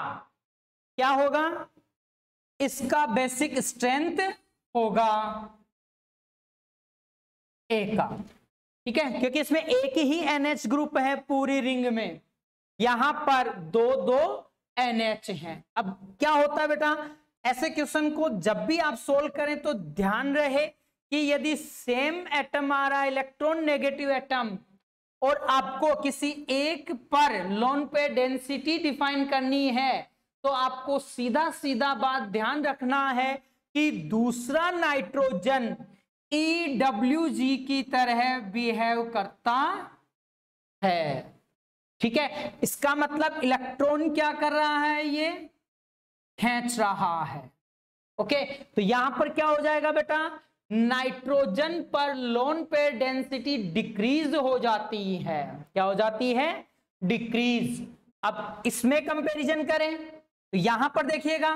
क्या होगा? इसका बेसिक स्ट्रेंथ होगा ए का। ठीक है? क्योंकि इसमें एक ही एनएच ग्रुप है पूरी रिंग में। यहाँ पर दो दो एनएच हैं। अब क्या होता है बेटा? ऐसे क्वेश्चन को जब भी आप सोल्व करें तो ध्यान रहे कि यदि सेम एटम आ रहा है इलेक्ट्रॉन नेगेटिव एटम और आपको किसी एक पर लोन पे डेंसिटी डिफाइन करनी है तो आपको सीधा सीधा बात ध्यान रखना है कि दूसरा नाइट्रोजन ईडब्ल्यू e जी की तरह बिहेव करता है। ठीक है? इसका मतलब इलेक्ट्रॉन क्या कर रहा है ये? खेच रहा है। ओके? तो यहाँ पर क्या हो जाएगा बेटा? नाइट्रोजन पर लोन पे डेंसिटी डिक्रीज हो जाती है। क्या हो जाती है? डिक्रीज अब इसमें कंपैरिजन करें। तो यहाँ पर देखिएगा।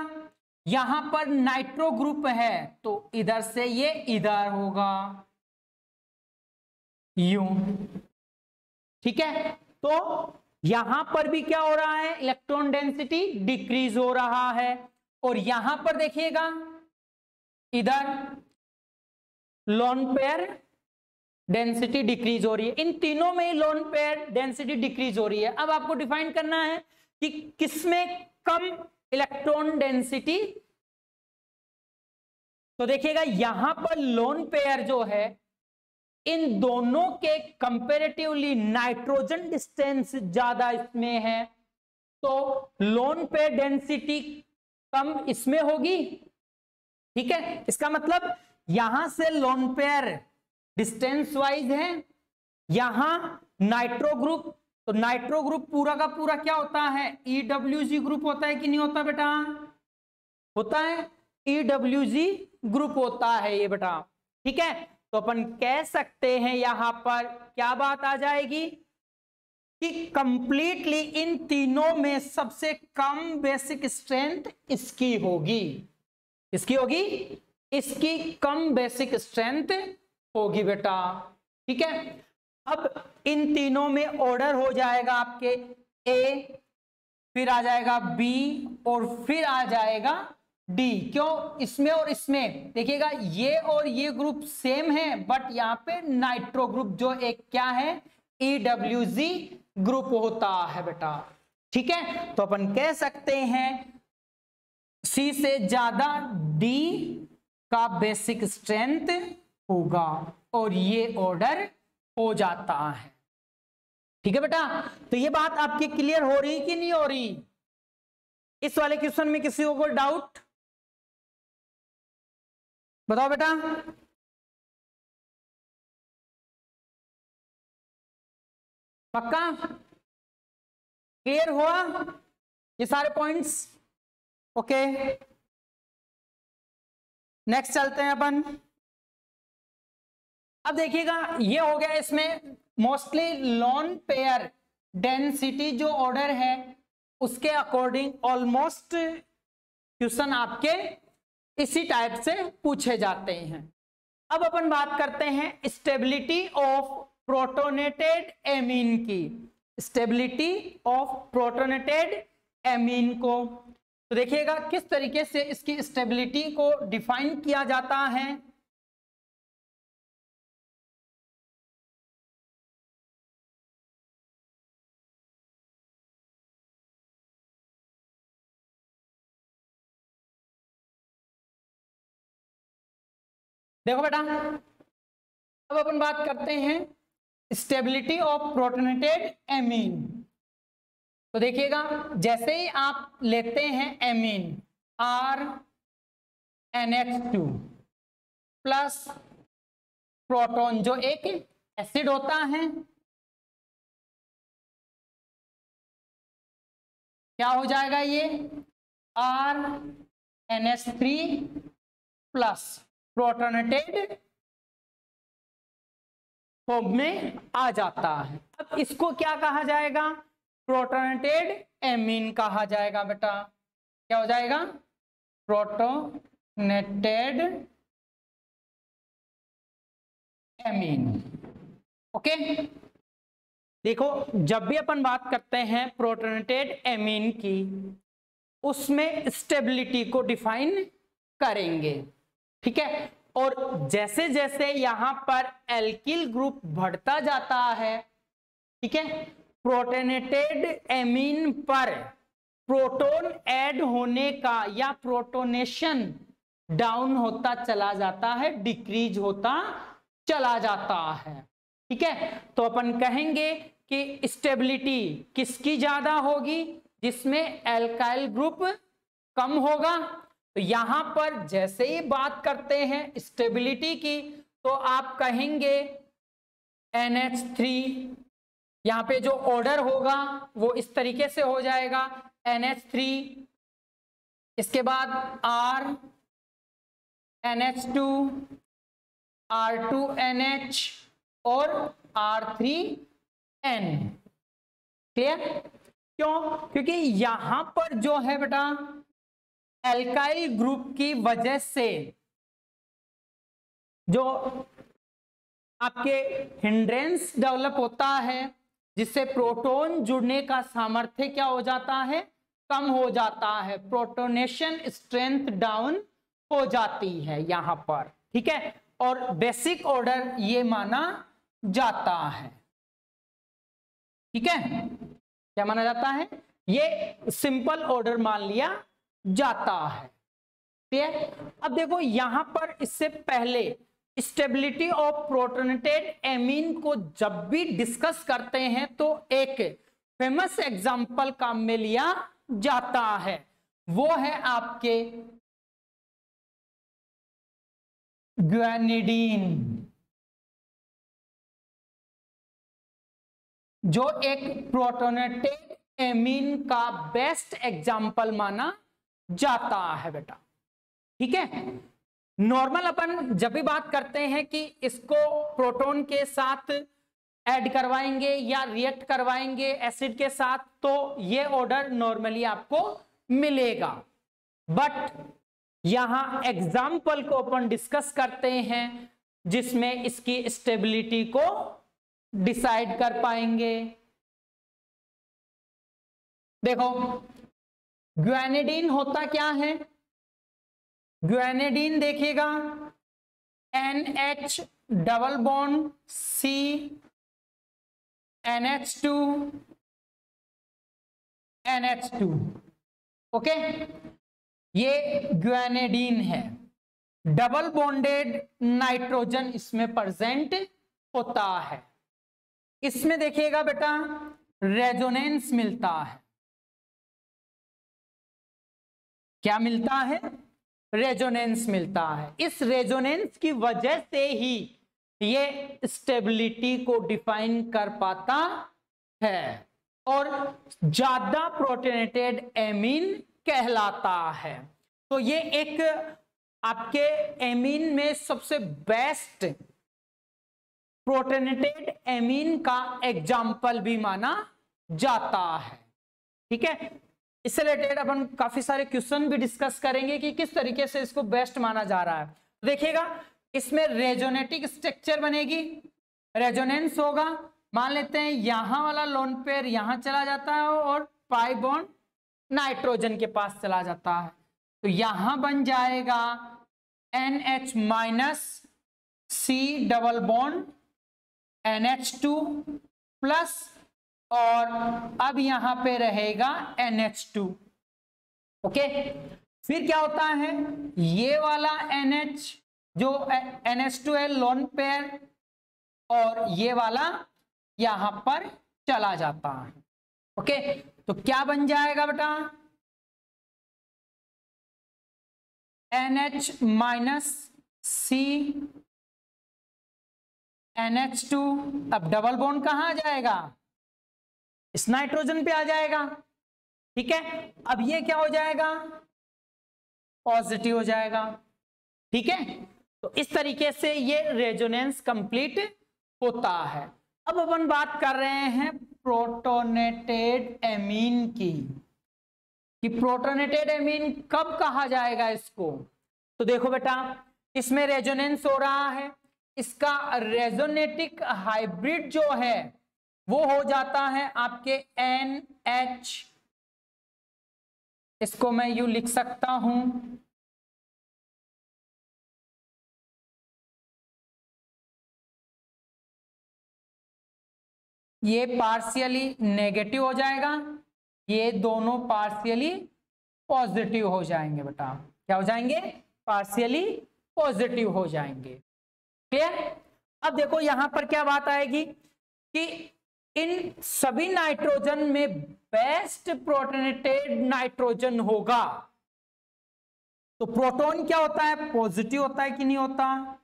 यहाँ पर नाइट्रो ग्रुप है तो इधर से ये इधर होगा। यू। ठीक है? तो यहाँ पर भी क्या हो रहा है? इलेक्ट्रॉन डेंसिटी डिक्रीज हो रहा है। और यहाँ पर देखिएगा, इधर लॉन पेयर डेंसिटी डिक्रीज हो रही है। इन तीनों में लॉन पेयर डेंसिटी डिक्रीज हो रही है। अब आपको डिफाइन करना है कि किसमें कम इलेक्ट्रॉन डेंसिटी तो देखिएगा, यहाँ पर लोन पेयर जो है, इन दोनों के कंपेरेटिवली नाइट्रोजन डिस्टेंस ज़्यादा इसमें है। तो लोन पेयर डेंसिटी कम इसमें होगी। ठीक है? इसका मतलब यहाँ से लोन पेयर डिस्टेंस वाइज है, यहाँ नाइट्रो ग्रुप तो नाइट्रो ग्रुप पूरा का पूरा क्या होता है? ईडब्ल्यू ग्रुप होता है कि नहीं होता बेटा? होता है। ईडब्ल्यू ग्रुप होता है ये बेटा। ठीक है? तो अपन कह सकते हैं यहाँ पर क्या बात आ जाएगी? कि कंप्लीटली इन तीनों में सबसे कम बेसिक स्ट्रेंथ इसकी होगी। इसकी होगी? इसकी कम बेसिक स्ट्रेंथ होगी बेटा। ठीक है? अब इन तीनों में ऑर्डर हो जाएगा आपके ए फिर आ जाएगा बी और फिर आ जाएगा डी क्यों? इसमें और इसमें। देखिएगा, ये और ये ग्रुप सेम है बट यहाँ पे नाइट्रो ग्रुप जो एक क्या है? ईडब्ल्यूजी ग्रुप होता है बेटा। ठीक है? तो अपन कह सकते हैं सी से ज़्यादा डी का बेसिक स्ट्रेंथ होगा। और ये ऑर्डर हो जाता है। ठीक है बेटा? तो ये बात आपकी क्लियर हो रही कि नहीं हो रही? इस वाले क्वेश्चन में किसी को कोई डाउट बताओ बेटा। पक्का? क्लियर हुआ? ये सारे पॉइंट्स ओके नेक्स्ट चलते हैं अपन। अब देखिएगा, ये हो गया इसमें मोस्टली लॉन पेयर डेंसिटी जो ऑर्डर है, उसके अकॉर्डिंग ऑलमोस्ट क्वेश्चन आपके इसी टाइप से पूछे जाते हैं। अब अपन बात करते हैं स्टेबिलिटी ऑफ़ प्रोटोनेटेड एमीन की। स्टेबिलिटी ऑफ़ प्रोटोनेटेड एमीन को। तो देखिएगा, किस तरीके से इसकी स्टेबिलिटी को डिफाइन किया जाता है? देखो बेटा, अब अपन बात करते हैं स्टेबिलिटी ऑफ़ प्रोटोनेटेड एमीन तो देखिएगा, जैसे ही आप लेते हैं amine R N H two plus proton जो एक एसिड होता है, क्या हो जाएगा ये? R N S three plus protonated form में आ जाता है। अब इसको क्या कहा जाएगा? प्रोटोनेटेड एमीन कहा जाएगा बेटा। क्या हो जाएगा? Protonated amine okay? देखो, जब भी अपन बात करते हैं प्रोटोनेटेड एमीन की, उसमें स्टेबिलिटी को डिफाइन करेंगे। ठीक है? और जैसे जैसे यहाँ पर एल्किल ग्रुप बढ़ता जाता है, ठीक है? प्रोटोनेटेड एमीन पर प्रोटोन ऐड होने का या प्रोटोनेशन डाउन होता चला जाता है डिक्रीज होता चला जाता है। ठीक है? तो अपन कहेंगे कि स्टेबिलिटी किसकी ज़्यादा होगी? जिसमें एल्काइल ग्रुप कम होगा तो यहाँ पर जैसे ही बात करते हैं स्टेबिलिटी की तो आप कहेंगे NH3 यहाँ पे जो ऑर्डर होगा वो इस तरीके से हो जाएगा NH3 इसके बाद R NH2 R2NH और R3N क्लियर? क्यों? क्योंकि यहाँ पर जो है बेटा एल्काइल ग्रुप की वजह से जो आपके हिंड्रेंस डेवलप होता है, जिससे प्रोटॉन जुड़ने का सामर्थ्य क्या हो जाता है? कम हो जाता है। प्रोटोनेशन स्ट्रेंथ डाउन हो जाती है यहाँ पर, ठीक है? और बेसिक ऑर्डर ये माना जाता है, ठीक है? क्या माना जाता है? ये सिंपल ऑर्डर मान लिया जाता है। ठीक अब देखो, यहाँ पर इससे पहले स्टेबिलिटी ऑफ़ प्रोटोनेटेड एमीन को जब भी डिस्कस करते हैं तो एक फ़ेमस एग्जांपल काम में लिया जाता है। वो है आपके ग्वेनिडीन जो एक प्रोटोनेटेड एमीन का बेस्ट एग्ज़ाम्पल माना जाता है बेटा। ठीक है? नॉर्मल अपन जब भी बात करते हैं कि इसको प्रोटोन के साथ ऐड करवाएँगे या रिएक्ट करवाएँगे एसिड के साथ तो ये ऑर्डर नॉर्मली आपको मिलेगा। बट यहाँ एग्ज़ाम्पल को अपन डिस्कस करते हैं, जिसमें इसकी स्टेबिलिटी को डिसाइड कर पाएँगे। देखो ग्वेनेडीन होता क्या है? ग्वेनेडीन देखिएगा। N H double bond, C, N H two, N H two. Okay? ये ग्वेनेडीन है। डबल बॉन्डेड नाइट्रोजन इसमें प्रेजेंट होता है। इसमें देखिएगा बेटा, रेजोनेंस मिलता है। क्या मिलता है? रेजोनेंस मिलता है। इस रेजोनेंस की वजह से ही ये स्टेबिलिटी को डिफाइन कर पाता है और ज़्यादा प्रोटीनेटेड एमीन कहलाता है। तो ये एक आपके एमीन में सबसे बेस्ट प्रोटीनेटेड एमीन का एग्ज़ाम्पल भी माना जाता है। ठीक है? इससे रिलेटेड अपन काफ़ी सारे क्वेश्चन भी डिस्कस करेंगे कि किस तरीके से इसको बेस्ट माना जा रहा है। देखिएगा, इसमें रेजोनेटिक स्ट्रक्चर बनेगी, रेजोनेंस होगा, मान लेते हैं यहाँ वाला लोन पेयर यहाँ चला जाता है और पाई बॉन्ड नाइट्रोजन के पास चला जाता है। तो यहाँ बन जाएगा N H minus C double bond N H two plus और अब यहाँ पे रहेगा एन एच टू ओके? फिर क्या होता है? ये वाला एच जो एन एच टू है लोन पेयर और ये वाला यहाँ पर चला जाता है। ओके? तो क्या बन जाएगा बेटा? H minus C N H two अब डबल बोन कहाँ जाएगा? इस नाइट्रोजन पे आ जाएगा, ठीक है? अब ये क्या हो जाएगा? पॉजिटिव हो जाएगा, ठीक है? तो इस तरीके से ये रेजोनेंस कंप्लीट होता है। अब अपन बात कर रहे हैं प्रोटोनेटेड एमीन की, कि प्रोटोनेटेड एमीन कब कहा जाएगा इसको? तो देखो बेटा, इसमें रेजोनेंस हो रहा है, इसका रेजोनेटिक हाइब्रिड जो है वो हो जाता है आपके एन एच इसको मैं यू लिख सकता हूँ। ये पार्शियली नेगेटिव हो जाएगा। ये दोनों पार्शियली पॉजिटिव हो जाएँगे बेटा। क्या हो जाएँगे? पार्शियली पॉजिटिव हो जाएँगे। क्लियर अब देखो यहाँ पर क्या बात आएगी कि इन सभी नाइट्रोजन में बेस्ट प्रोटोनेटेड नाइट्रोजन होगा। तो प्रोटॉन क्या होता है? पॉजिटिव होता है कि नहीं होता?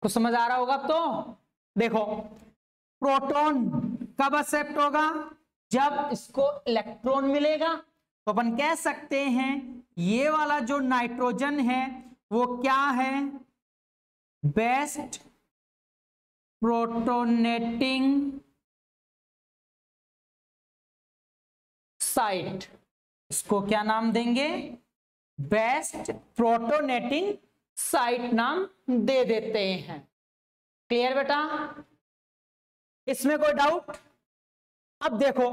कुछ समझ आ रहा होगा तो? देखो, प्रोटॉन कब एक्सेप्ट होगा? जब इसको इलेक्ट्रॉन मिलेगा। तो अपन कह सकते हैं, ये वाला जो नाइट्रोजन है, वो क्या है? Best protonating site. इसको क्या नाम देंगे? बेस्ट प्रोटोनेटिंग साइट नाम दे देते हैं। क्लियर बेटा? इसमें कोई डाउट? अब देखो,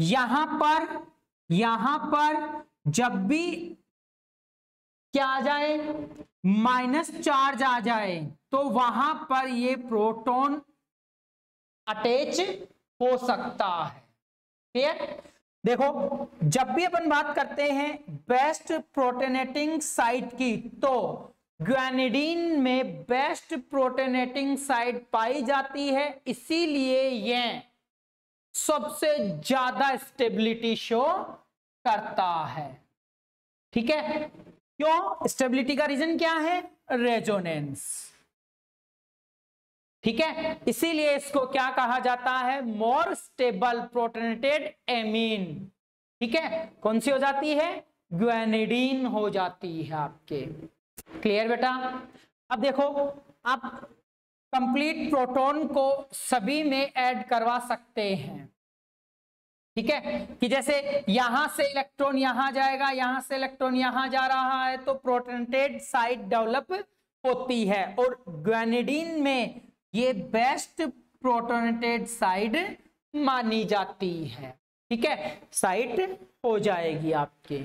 यहाँ पर यहाँ पर जब भी क्या आ जाए? माइनस चार्ज आ जाए। तो वहाँ पर ये प्रोटॉन अटैच हो सकता है। क्लियर? देखो, जब भी अपन बात करते हैं बेस्ट प्रोटेनेटिंग साइट की तो ग्वेनिडीन में बेस्ट प्रोटेनेटिंग साइट पाई जाती है। इसीलिए यह सबसे ज़्यादा स्टेबिलिटी शो करता है। ठीक है? क्यों? स्टेबिलिटी का रीजन क्या है? रेजोनेंस। ठीक है? इसीलिए इसको क्या कहा जाता है? More stable protonated amine. ठीक है? कौन सी हो जाती है? ग्वेनिडीन हो जाती है आपके। क्लियर बेटा? अब देखो, आप कंप्लीट प्रोटॉन को सभी में ऐड करवा सकते हैं। ठीक है? कि जैसे यहाँ से इलेक्ट्रॉन यहाँ जाएगा, यहाँ से इलेक्ट्रॉन यहाँ जा रहा है तो प्रोटोनेटेड साइट डेवलप होती है। और ग्वेनिडीन में ये बेस्ट प्रोटोनेटेड साइड मानी जाती है। ठीक है? साइट हो जाएगी आपके।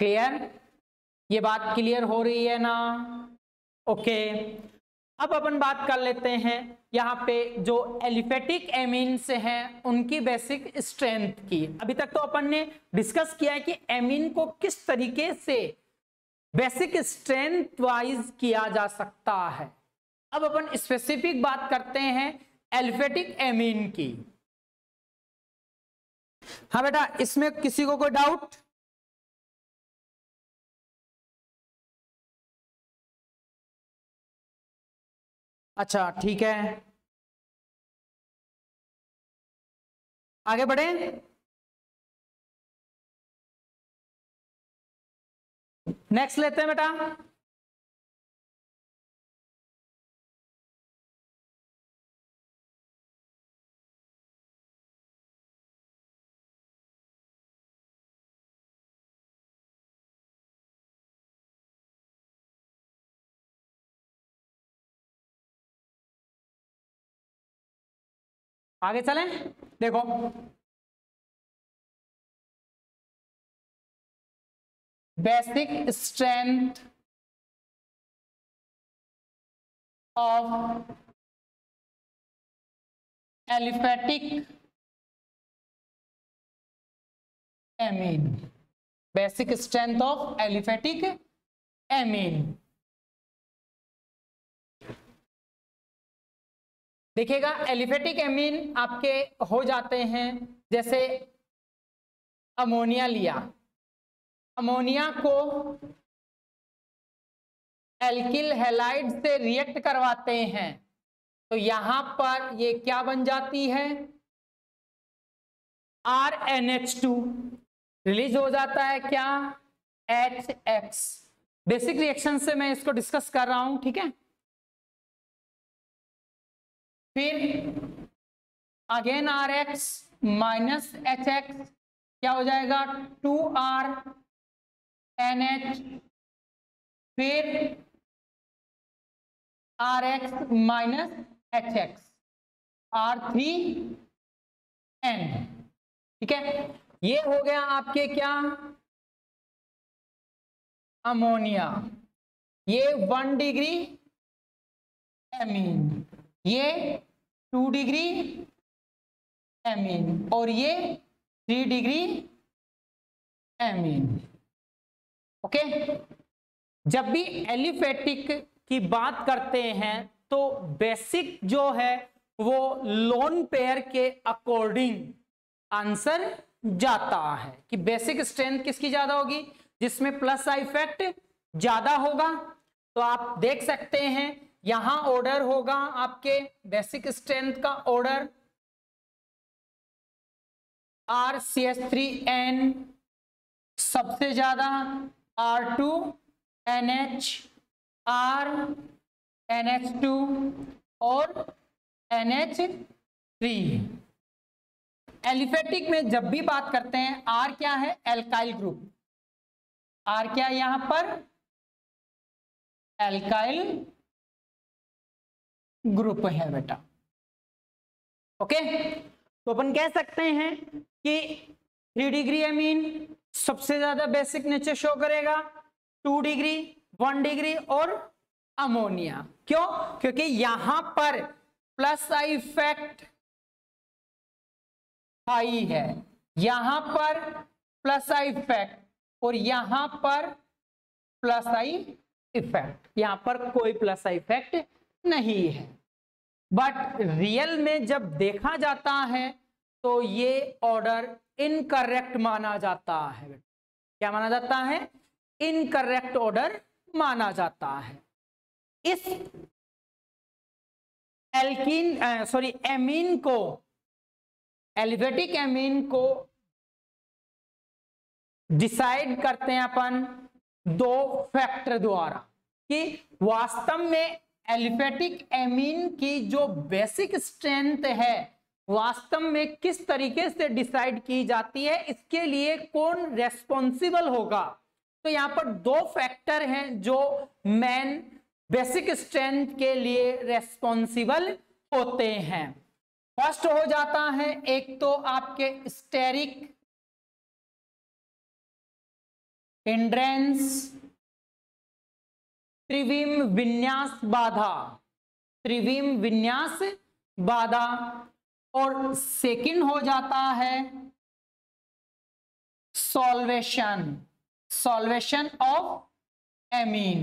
क्लियर ये बात क्लियर हो रही है ना? ओके अब अपन बात कर लेते हैं यहाँ पे जो एलिफेटिक एमीन्स हैं, उनकी बेसिक स्ट्रेंथ की। अभी तक तो अपन ने डिस्कस किया है कि एमीन को किस तरीके से बेसिक स्ट्रेंथ वाइज किया जा सकता है। अब अपन स्पेसिफिक बात करते हैं एलिफेटिक एमीन की। हाँ बेटा, इसमें किसी को कोई डाउट अच्छा ठीक है। आगे बढ़े। नेक्स्ट लेते हैं बेटा। आगे चलें? देखो। Basic strength of aliphatic amine basic strength of aliphatic amine देखिएगा, एलिफेटिक एमीन आपके हो जाते हैं, जैसे अमोनिया लिया। अमोनिया को एल्किल हेलाइड से रिएक्ट करवाते हैं। तो यहाँ पर ये क्या बन जाती है? R N H two. Release हो जाता है क्या? H x. बेसिक रिएक्शन से मैं इसको डिस्कस कर रहा हूँ, ठीक है? फिर again R X minus H X क्या हो जाएगा? टू आर एन एच फिर R X minus H X R three N ठीक है? ये हो गया आपके क्या? अमोनिया। ये वन डिग्री एमीन ये टू डिग्री एम इन और ये three degree amine okay जब भी एलिफेटिक की बात करते हैं तो बेसिक जो है, वो लोन पेयर के अकॉर्डिंग आंसर जाता है कि बेसिक स्ट्रेंथ किसकी ज़्यादा होगी? जिसमें प्लस इफ़ेक्ट ज़्यादा होगा। तो आप देख सकते हैं यहाँ ऑर्डर होगा आपके बेसिक स्ट्रेंथ का order R C S three N सबसे ज़्यादा R two N H R N H two और एन एच थ्री एलिफेटिक में जब भी बात करते हैं आर क्या है? एल्काइल ग्रुप आर क्या यहाँ पर? एल्काइल ग्रुप है बेटा। ओके? तो अपन कह सकते हैं कि थ्री डिग्री एमीन सबसे ज़्यादा बेसिक नेचर शो करेगा टू डिग्री वन डिग्री और अमोनिया क्यों? क्योंकि यहाँ पर प्लस आई इफ़ेक्ट हाई है। यहाँ पर प्लस आई इफ़ेक्ट और यहाँ पर प्लस आई इफ़ेक्ट यहाँ पर कोई प्लस आई इफ़ेक्ट नहीं है। बट रियल में जब देखा जाता है तो ये ऑर्डर इनकरेक्ट माना जाता है क्या माना जाता है? इनकरेक्ट ऑर्डर माना जाता है। इस एल्किन सॉरी एमीन को एलिवेटिक एमीन को डिसाइड करते हैं अपन दो फैक्टर द्वारा कि वास्तव में एलिफेटिक एमीन की जो बेसिक स्ट्रेंथ है, वास्तव में किस तरीके से डिसाइड की जाती है, इसके लिए कौन रेस्पॉन्सिबल होगा? तो यहाँ पर दो फैक्टर हैं जो मैन बेसिक स्ट्रेंथ के लिए रेस्पॉन्सिबल होते हैं। फ़र्स्ट हो जाता है, एक तो आपके स्टेरिक हिंड्रेंस त्रिविम विन्यास बाधा। त्रिविम विन्यास बाधा और सेकंड हो जाता है सॉल्वेशन सॉल्वेशन ऑफ़ एमीन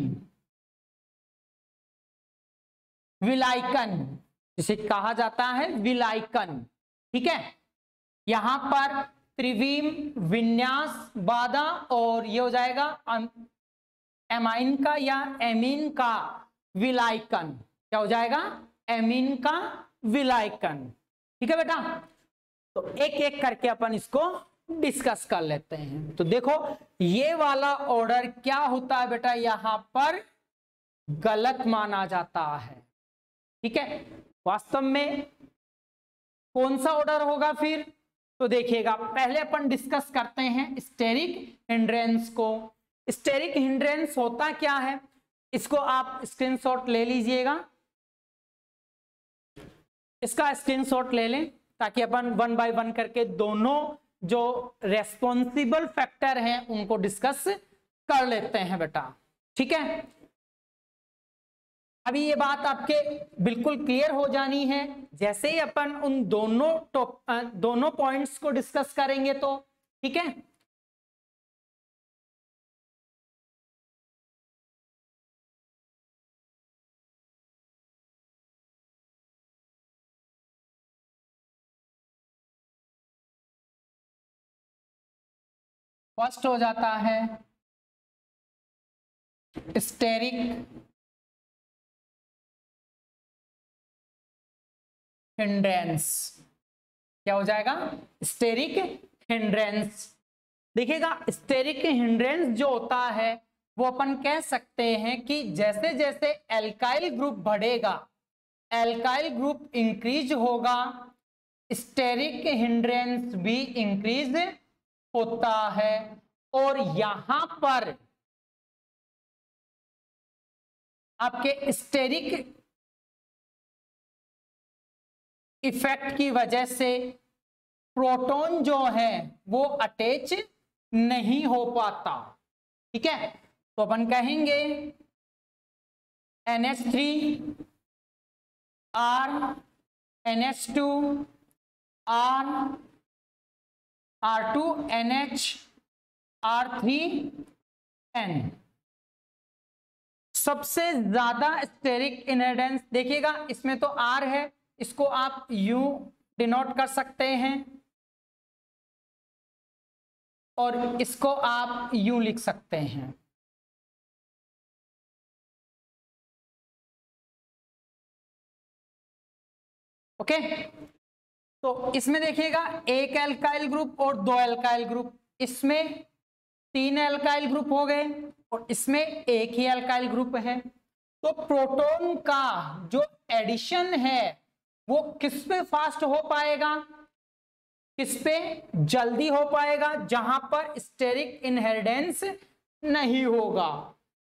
विलाइकन, जिसे कहा जाता है विलाइकन। ठीक है? यहाँ पर त्रिवीम विन्यास बाधा और ये हो जाएगा एमाइन का या एमीन का विलाइकन क्या हो जाएगा? एमीन का विलाइकन ठीक है बेटा? तो एक एक करके अपन इसको डिस्कस कर लेते हैं। तो देखो, ये वाला ऑर्डर क्या होता है बेटा? यहाँ पर गलत माना जाता है। ठीक है? वास्तव में कौन सा ऑर्डर होगा फिर? तो देखिएगा, पहले अपन डिस्कस करते हैं स्टेरिक हिंड्रेंस को। स्टेरिक हिंड्रेंस होता क्या है? इसको आप स्क्रीनशॉट ले लीजिएगा। इसका स्क्रीनशॉट ले लें ताकि अपन वन बाय वन करके दोनों जो रेस्पॉन्सिबल फैक्टर हैं उनको डिस्कस कर लेते हैं बेटा। ठीक है? अभी ये बात आपके बिल्कुल क्लियर हो जानी है। जैसे ही अपन उन दोनों टॉप दोनों पॉइंट्स को डिस्कस करेंगे तो ठीक है? फ़र्स्ट हो जाता है। स्टेरिक हिंड्रेंस क्या हो जाएगा? स्टेरिक हिंड्रेंस देखिएगा, स्टेरिक हिंड्रेंस जो होता है, वो अपन कह सकते हैं कि जैसे जैसे एल्काइल ग्रुप बढ़ेगा एल्काइल ग्रुप इंक्रीज होगा स्टेरिक हिंड्रेंस भी इंक्रीज होता है और यहाँ पर आपके स्टेरिक इफ़ेक्ट की वजह से प्रोटॉन जो है वो अटैच नहीं हो पाता। ठीक है? तो अपन कहेंगे NH3 R NH2 R R2 NH R3 N. सबसे ज़्यादा स्टेरिक इनहेडेंस देखिएगा, इसमें तो R है, इसको आप यू डिनोट कर सकते हैं। और इसको आप यू लिख सकते हैं। ओके तो इसमें देखिएगा, एक एल्काइल ग्रुप और दो एल्काइल ग्रुप इसमें तीन एल्काइल ग्रुप हो गए और इसमें एक ही एल्काइल ग्रुप है। तो प्रोटॉन का जो एडिशन है, वो किस पे फास्ट हो पाएगा? किस पे जल्दी हो पाएगा? जहाँ पर स्टेरिक इनहेरिडेंस नहीं होगा,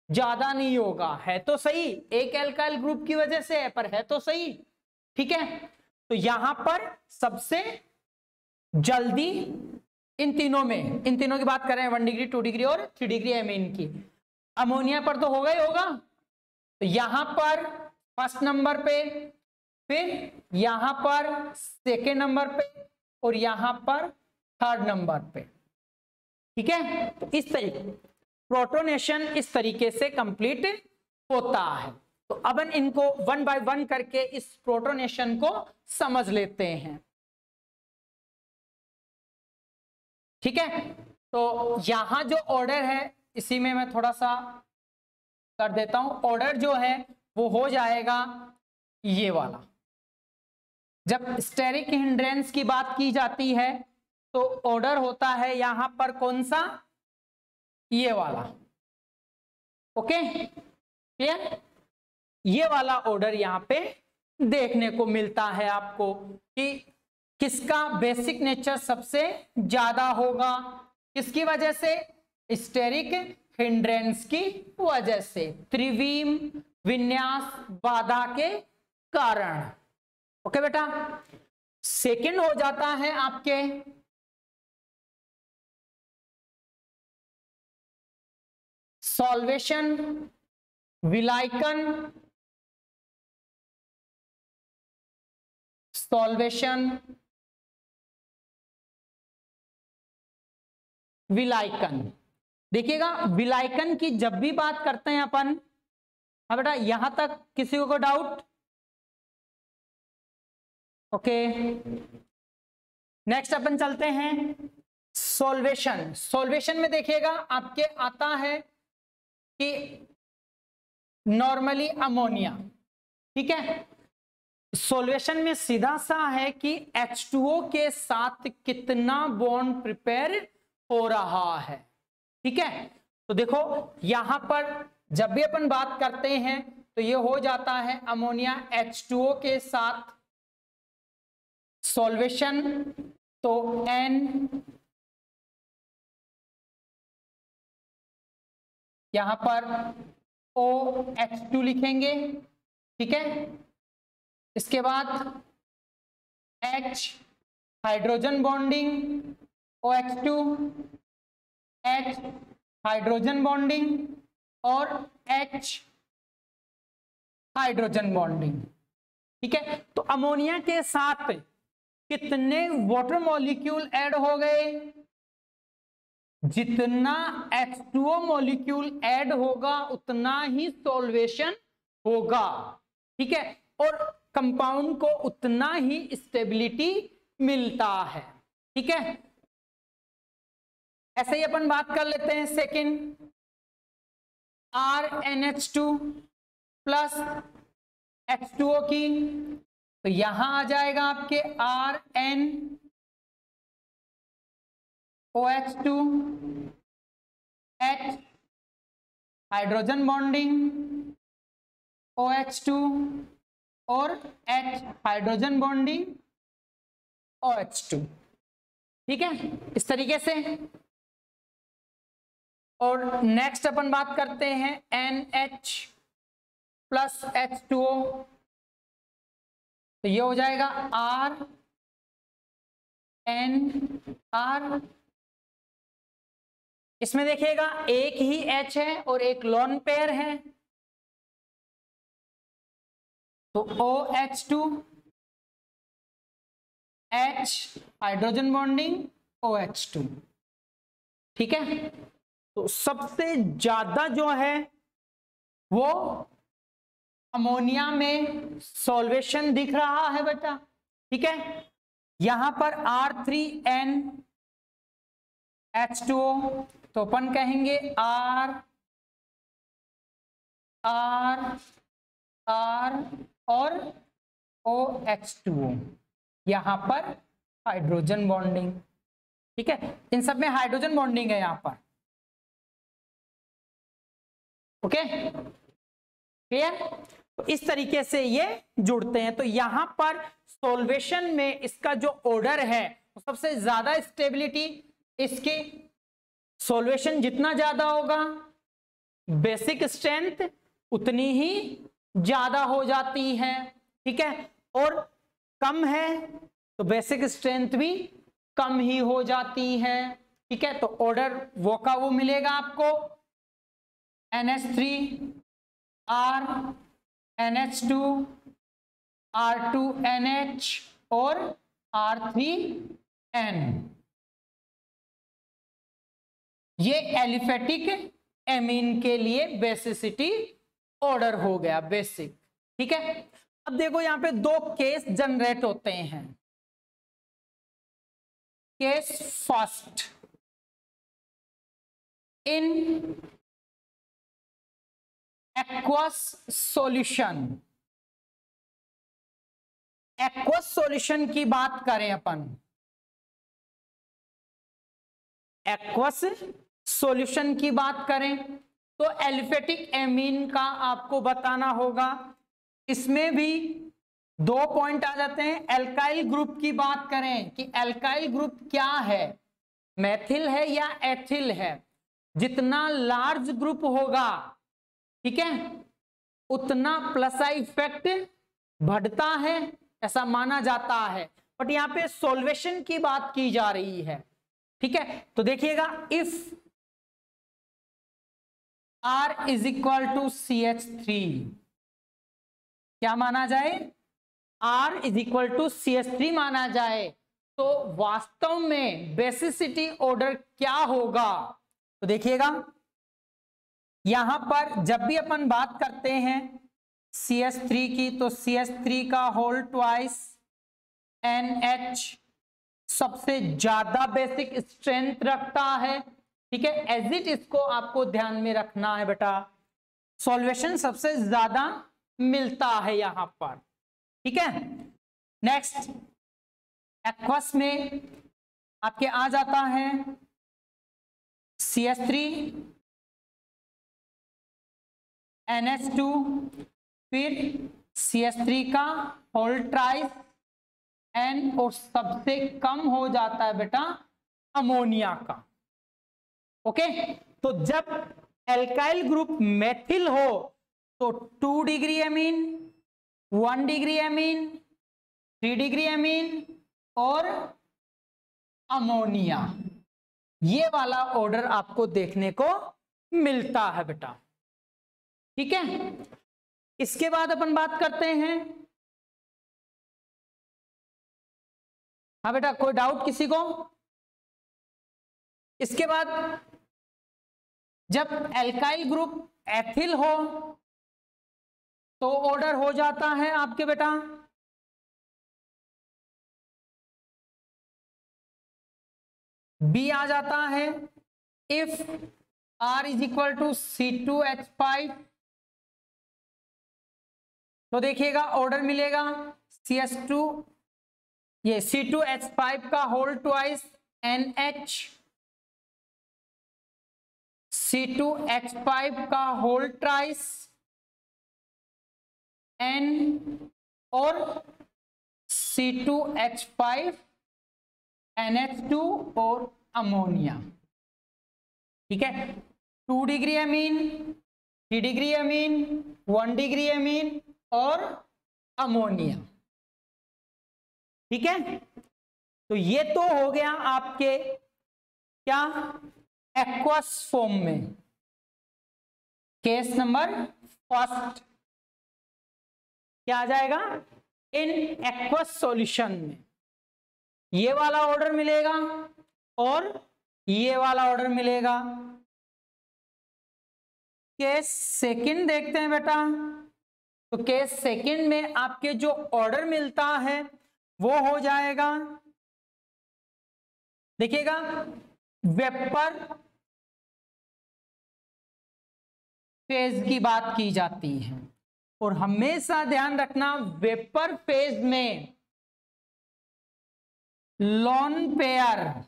ज़्यादा नहीं होगा। है तो सही, एक एल्काइल ग्रुप की वजह से है, पर है तो सही। ठीक है? तो यहाँ पर सबसे जल्दी इन तीनों में, इन तीनों की बात कर रहे हैं वन डिग्री टू डिग्री और थ्री डिग्री एमीन की अमोनिया पर तो होगा ही होगा। तो यहाँ पर फ़र्स्ट नंबर पे, फिर यहाँ पर सेकेंड नंबर पे और यहाँ पर थर्ड नंबर पे। ठीक है? तो इस तरीके प्रोटोनेशन इस तरीके से कंप्लीट होता है। तो अब इनको वन बाय वन करके इस प्रोटोनेशन को समझ लेते हैं। ठीक है? तो यहाँ जो ऑर्डर है, इसी में मैं थोड़ा सा कर देता हूँ। ऑर्डर जो है, वो हो जाएगा ये वाला। जब स्टेरिक हिंड्रेंस की बात की जाती है तो ऑर्डर होता है यहाँ पर कौन सा? ये वाला। ओके? क्लियर ये वाला ऑर्डर यहाँ पे देखने को मिलता है आपको कि किसका बेसिक नेचर सबसे ज़्यादा होगा, किसकी वजह से? स्टेरिक हिंड्रेंस की वजह से। त्रिवीम, विन्यास, बाधा के कारण। ओके बेटा? सेकंड हो जाता है आपके। सॉल्वेशन विलाइकन सॉल्वेशन विलायकन देखिएगा विलायकन की जब भी बात करते हैं अपन हाँ बेटा, यहाँ तक किसी को डाउट ओके नेक्स्ट अपन चलते हैं. सॉल्वेशन सॉल्वेशन में देखिएगा, आपके आता है कि नॉर्मली अमोनिया ठीक है? सॉल्वेशन में सीधा सा है कि H2O के साथ कितना बॉन्ड प्रिपेयर हो रहा है। ठीक है? तो देखो, यहाँ पर जब भी अपन बात करते हैं तो ये हो जाता है अमोनिया H2O के साथ सॉल्वेशन तो N यहाँ पर OH2 लिखेंगे। ठीक है? इसके बाद H hydrogen bonding OH2 H hydrogen bonding और H हाइड्रोजन बॉन्डिंग ठीक है? तो अमोनिया के साथ कितने वाटर मॉलिक्यूल ऐड हो गए? जितना H2O मॉलिक्यूल ऐड होगा, उतना ही सॉल्वेशन होगा। ठीक है? और कंपाउंड को उतना ही स्टेबिलिटी मिलता है। ठीक है? ऐसे ही अपन बात कर लेते हैं second. R N H two plus H two O की। तो यहाँ आ जाएगा आपके R N O H two H hydrogen bonding, O H two और एच हाइड्रोजन बॉन्डिंग और एच टू ठीक है? इस तरीके से। और नेक्स्ट अपन बात करते हैं H plus H two O तो ये हो जाएगा आर एन आर इसमें देखिएगा, एक ही एच है और एक लॉन पेयर है। तो O H two H hydrogen bonding O H two ठीक है? तो सबसे ज़्यादा जो है, वो अमोनिया में सॉल्वेशन दिख रहा है बेटा। ठीक है? यहाँ पर R three N H two O तो अपन कहेंगे आर आर आर और ओ एच टू यहाँ पर हाइड्रोजन बॉन्डिंग ठीक है? इन सब में हाइड्रोजन बॉन्डिंग है यहाँ पर। ओके? क्लियर तो इस तरीके से ये जुड़ते हैं। तो यहाँ पर सॉल्वेशन में इसका जो ऑर्डर है सबसे ज़्यादा स्टेबिलिटी इसकी सॉल्वेशन जितना ज़्यादा होगा बेसिक स्ट्रेंथ उतनी ही ज़्यादा हो जाती है, ठीक है? और कम है तो बेसिक स्ट्रेंथ भी कम ही हो जाती है, ठीक है? तो ऑर्डर वो का वो मिलेगा आपको। N H three R N H two R two N H और आर थ्री एन ये एलिफेटिक एमीन के लिए बेसिसिटी ऑर्डर हो गया, बेसिक। ठीक है? अब देखो यहाँ पे दो केस जनरेट होते हैं। Case first. In aqueous solution aqueous solution की बात करें अपन। एक्वस सॉल्यूशन की बात करें। तो एलिफेटिक एमीन का आपको बताना होगा। इसमें भी दो पॉइंट आ जाते हैं। एल्काइल ग्रुप की बात करें कि एल्काइल ग्रुप क्या है? मैथिल है या एथिल है? जितना लार्ज ग्रुप होगा, ठीक है, उतना प्लस इफ़ेक्ट बढ़ता है, ऐसा माना जाता है। बट यहाँ पे सोल्वेशन की बात की जा रही है, ठीक है? तो देखिएगा, if R is equal to C H three क्या माना जाए? R is equal to C H three माना जाए। तो वास्तव में बेसिसिटी ऑर्डर क्या होगा? तो देखिएगा, यहाँ पर जब भी अपन बात करते हैं सी एस थ्री की तो सी एस थ्री का होल ट्वाइस एन एच सबसे ज़्यादा बेसिक स्ट्रेंथ रखता है। ठीक है? एज इट इसको आपको ध्यान में रखना है बेटा। सॉल्वेशन सबसे ज़्यादा मिलता है यहाँ पर। ठीक है? नेक्स्ट एक्वस में आपके आ जाता है C S three N H two फिर सी एस थ्री का होल ट्राइस एन और सबसे कम हो जाता है बेटा अमोनिया का। ओके तो जब एल्काइल ग्रुप मेथिल हो तो two degree amine one degree amine three degree amine और अमोनिया ये वाला ऑर्डर आपको देखने को मिलता है बेटा। ठीक है? इसके बाद अपन बात करते हैं। हाँ बेटा, कोई डाउट किसी को? इसके बाद जब एल्काइल ग्रुप एथिल हो तो ऑर्डर हो जाता है आपके बेटा। बी आ जाता है। If R is equal to C two H five तो देखिएगा ऑर्डर मिलेगा। सी एस टू ये सी टू एच फाइव का whole twice N H C two H five का होल ट्राइस एन और C two H five N H two और ammonia ठीक है? Two degree amine three degree amine one degree amine और ammonia ठीक है? तो ये तो हो गया आपके क्या? एक्वस फॉर्म में। Case number first. क्या आ जाएगा? इन एक्वस सॉल्यूशन में। ये वाला ऑर्डर मिलेगा और ये वाला ऑर्डर मिलेगा। केस सेकंड देखते हैं बेटा। तो केस सेकंड में आपके जो ऑर्डर मिलता है, वो हो जाएगा। देखिएगा, वेपर फ़ेज़ की बात की जाती है। और हमेशा ध्यान रखना, वेपर फ़ेज़ में लॉन पेयर,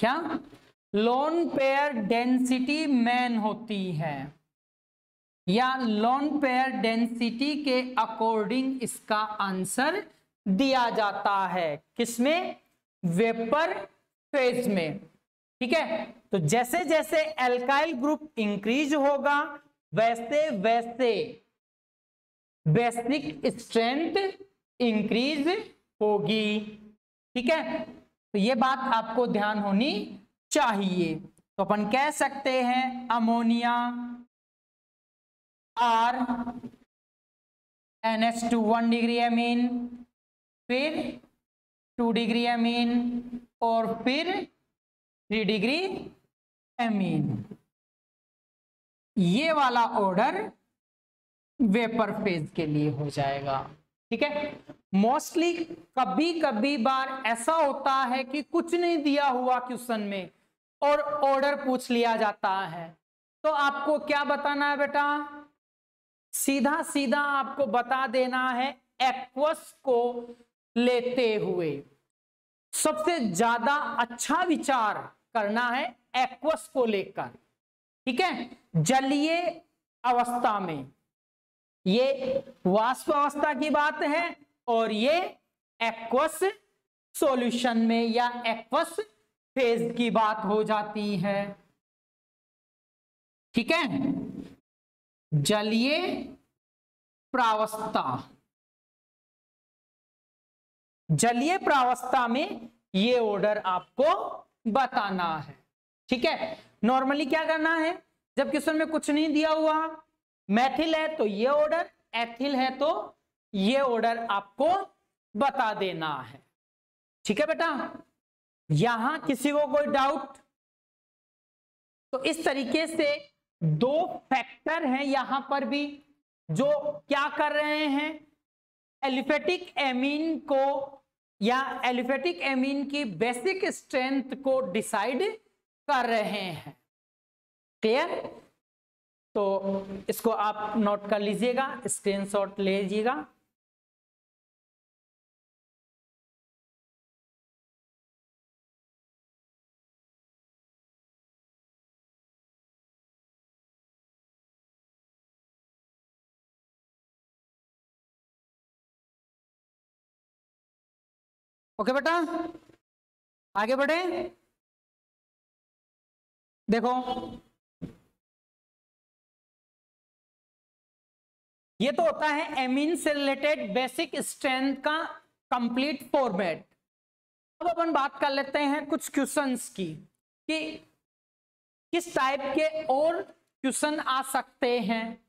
क्या? लॉन पेयर डेंसिटी मैन होती है। या लॉन पेयर डेंसिटी के अकॉर्डिंग इसका आंसर दिया जाता है। किसमें? वेपर फ़ेज़ में। ठीक है? तो जैसे जैसे एल्काइल ग्रुप इंक्रीज होगा, वैसे वैसे बेसिक स्ट्रेंथ इंक्रीज होगी। ठीक है? तो ये बात आपको ध्यान होनी चाहिए। तो अपन कह सकते हैं ammonia R N H two one degree amine फिर टू डिग्री अमीन और फिर थ्री डिग्री अमीन ये वाला ऑर्डर वेपर फ़ेज़ के लिए हो जाएगा, ठीक है? मोस्टली कभी कभी बार ऐसा होता है कि कुछ नहीं दिया हुआ क्वेश्चन में और ऑर्डर पूछ लिया जाता है। तो आपको क्या बताना है बेटा? सीधा सीधा आपको बता देना है एक्वस को लेते हुए। सबसे ज़्यादा अच्छा विचार करना है एक्वस को लेकर, ठीक है? जलीय अवस्था में। ये वाष्प अवस्था की बात है और ये एक्वस सॉल्यूशन में या एक्वस फ़ेज़ की बात हो जाती है। ठीक है? जलीय प्रावस्था। जलीय प्रावस्था में ये ऑर्डर आपको बताना है। ठीक है? नॉर्मली क्या करना है? जब क्वेश्चन में कुछ नहीं दिया हुआ मैथिल है तो ये ऑर्डर एथिल है तो ये ऑर्डर आपको बता देना है। ठीक है बेटा? यहाँ किसी को कोई डाउट तो इस तरीके से दो फैक्टर हैं यहाँ पर भी, जो क्या कर रहे हैं? एलिफेटिक एमीन को या एलिफेटिक एमीन की बेसिक स्ट्रेंथ को डिसाइड कर रहे हैं। क्लियर तो इसको आप नोट कर लीजिएगा स्क्रीनशॉट ले लीजिएगा। ओके बेटा? आगे बढ़े। देखो। ये तो होता है एमिन से रिलेटेड बेसिक स्ट्रेंथ का कंप्लीट फॉर्मेट अब अपन बात कर लेते हैं कुछ क्वेश्चंस की, कि किस टाइप के और क्वेश्चन आ सकते हैं?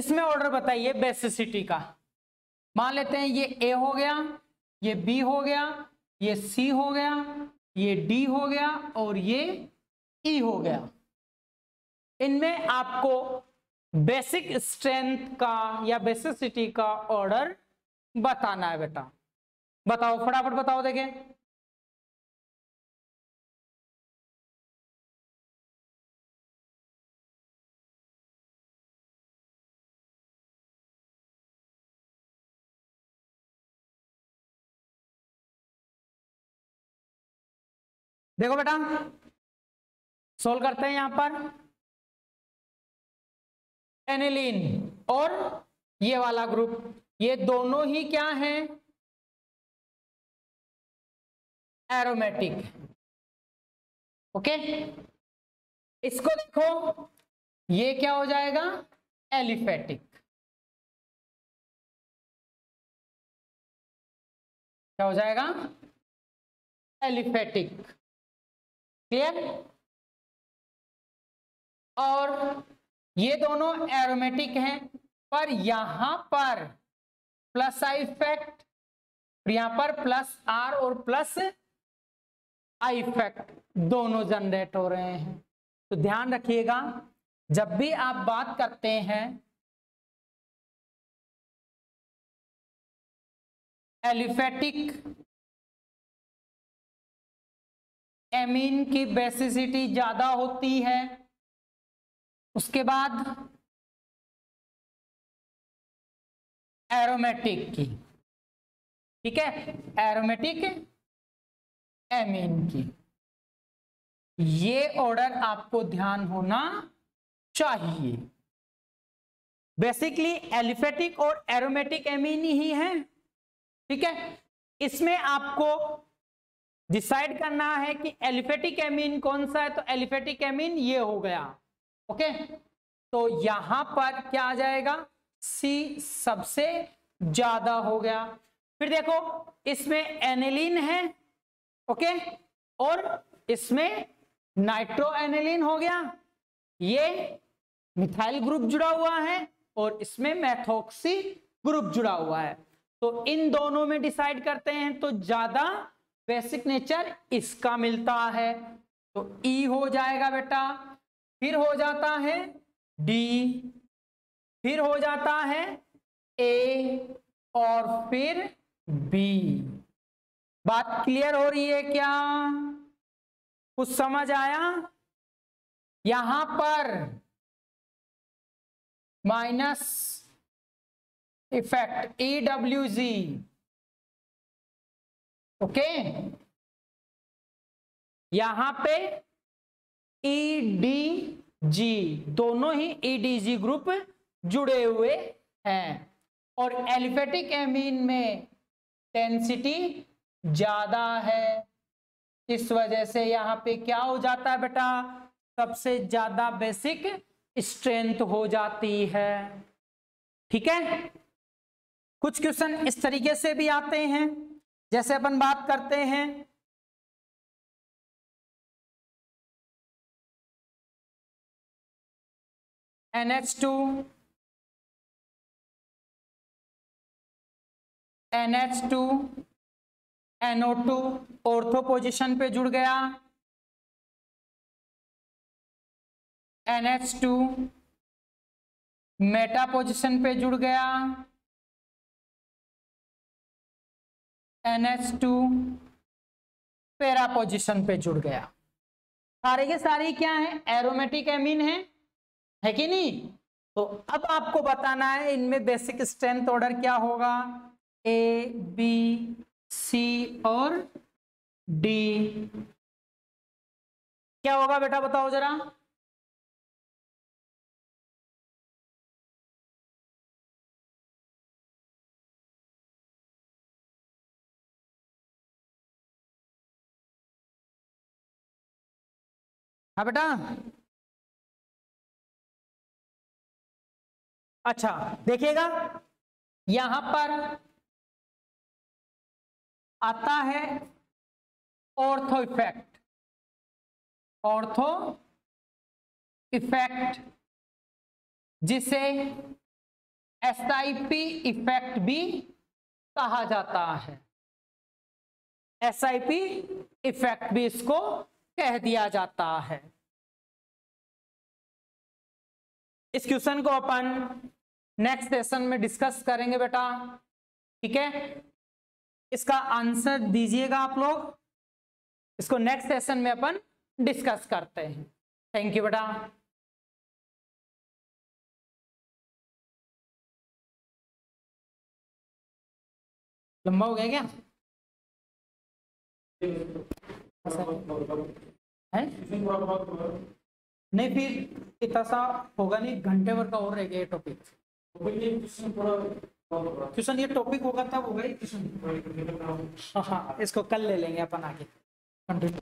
इसमें ऑर्डर बताइए बेसिसिटी का। मान लेते हैं ये ए हो गया, ये बी हो गया, ये सी हो गया, ये डी हो गया और ये ई e हो गया। इनमें आपको बेसिक स्ट्रेंथ का या बेसिसिटी का ऑर्डर बताना है बेटा। बताओ, फटाफट बताओ देखें। देखो बेटा। सोल्व करते हैं यहाँ पर। एनिलीन और ये वाला ग्रुप ये दोनों ही क्या है? एरोमेटिक ओके इसको देखो। ये क्या हो जाएगा? एलिफेटिक क्या हो जाएगा? एलिफेटिक क्लियर और ये दोनों एरोमेटिक हैं, पर यहाँ पर प्लस आई इफ़ेक्ट यहाँ पर प्लस आर और प्लस आई इफ़ेक्ट दोनों जनरेट हो रहे हैं। तो ध्यान रखिएगा, जब भी आप बात करते हैं एलिफेटिक एमीन की बेसिसिटी ज़्यादा होती है। उसके बाद एरोमेटिक की, ठीक है? एरोमेटिक एमीन की। ये ऑर्डर आपको ध्यान होना चाहिए। बेसिकली एलिफेटिक और एरोमेटिक एमिन ही है, ठीक है? इसमें आपको डिसाइड करना है कि एलिफेटिक एमीन कौन सा है? तो एलिफेटिक एमीन ये हो गया। ओके तो यहाँ पर क्या आ जाएगा? सी सबसे ज़्यादा हो गया। फिर देखो, इसमें एनेलिन है। ओके और इसमें नाइट्रो एनेलिन हो गया। ये मिथाइल ग्रुप जुड़ा हुआ है और इसमें मैथोक्सी ग्रुप जुड़ा हुआ है। तो इन दोनों में डिसाइड करते हैं तो ज़्यादा बेसिक नेचर इसका मिलता है। तो ई हो जाएगा बेटा, फिर हो जाता है डी फिर हो जाता है ए और फिर बी बात क्लियर हो रही है क्या? कुछ समझ आया? यहाँ पर minus effect E W G okay? यहाँ पे ई डी जी दोनों ही ई डी जी ग्रुप जुड़े हुए हैं। और एलिफेटिक एमीन में डेंसिटी ज़्यादा है। इस वजह से यहाँ पे क्या हो जाता है बेटा? सबसे ज़्यादा बेसिक स्ट्रेंथ हो जाती है। ठीक है? कुछ क्वेश्चन इस तरीके से भी आते हैं। जैसे अपन बात करते हैं NH2 NH2 NO2 ortho position पे जुड़ गया NH2 मेटा पोजीशन पे जुड़ गया NH2 पेरा पोजीशन पे जुड़ गया। सारे के सारे क्या है? एरोमेटिक एमीन है। है कि नहीं? तो अब आपको बताना है, इनमें बेसिक स्ट्रेंथ ऑर्डर क्या होगा? ए बी सी और डी क्या होगा बेटा, बताओ जरा। हाँ बेटा। अच्छा देखिएगा, यहाँ पर आता है ऑर्थो इफ़ेक्ट ऑर्थो इफ़ेक्ट जिसे एसआईपी इफ़ेक्ट भी कहा जाता है। एसआईपी इफ़ेक्ट भी इसको कह दिया जाता है। इस क्वेश्चन को अपन नेक्स्ट सेशन में डिस्कस करेंगे बेटा। ठीक है? इसका आंसर दीजिएगा आप लोग। इसको नेक्स्ट सेशन में अपन डिस्कस करते हैं। थैंक यू बेटा। लंबा हो गया क्या? है? नहीं फिर इतना सा होगा नहीं घंटे भर का और रहेगा गया टॉपिक क्वेश्चन ये टॉपिक होगा तब होगा ही क्वेश्चन। हाँ हाँ इसको कल ले लेंगे अपन आगे। कंटिन्यू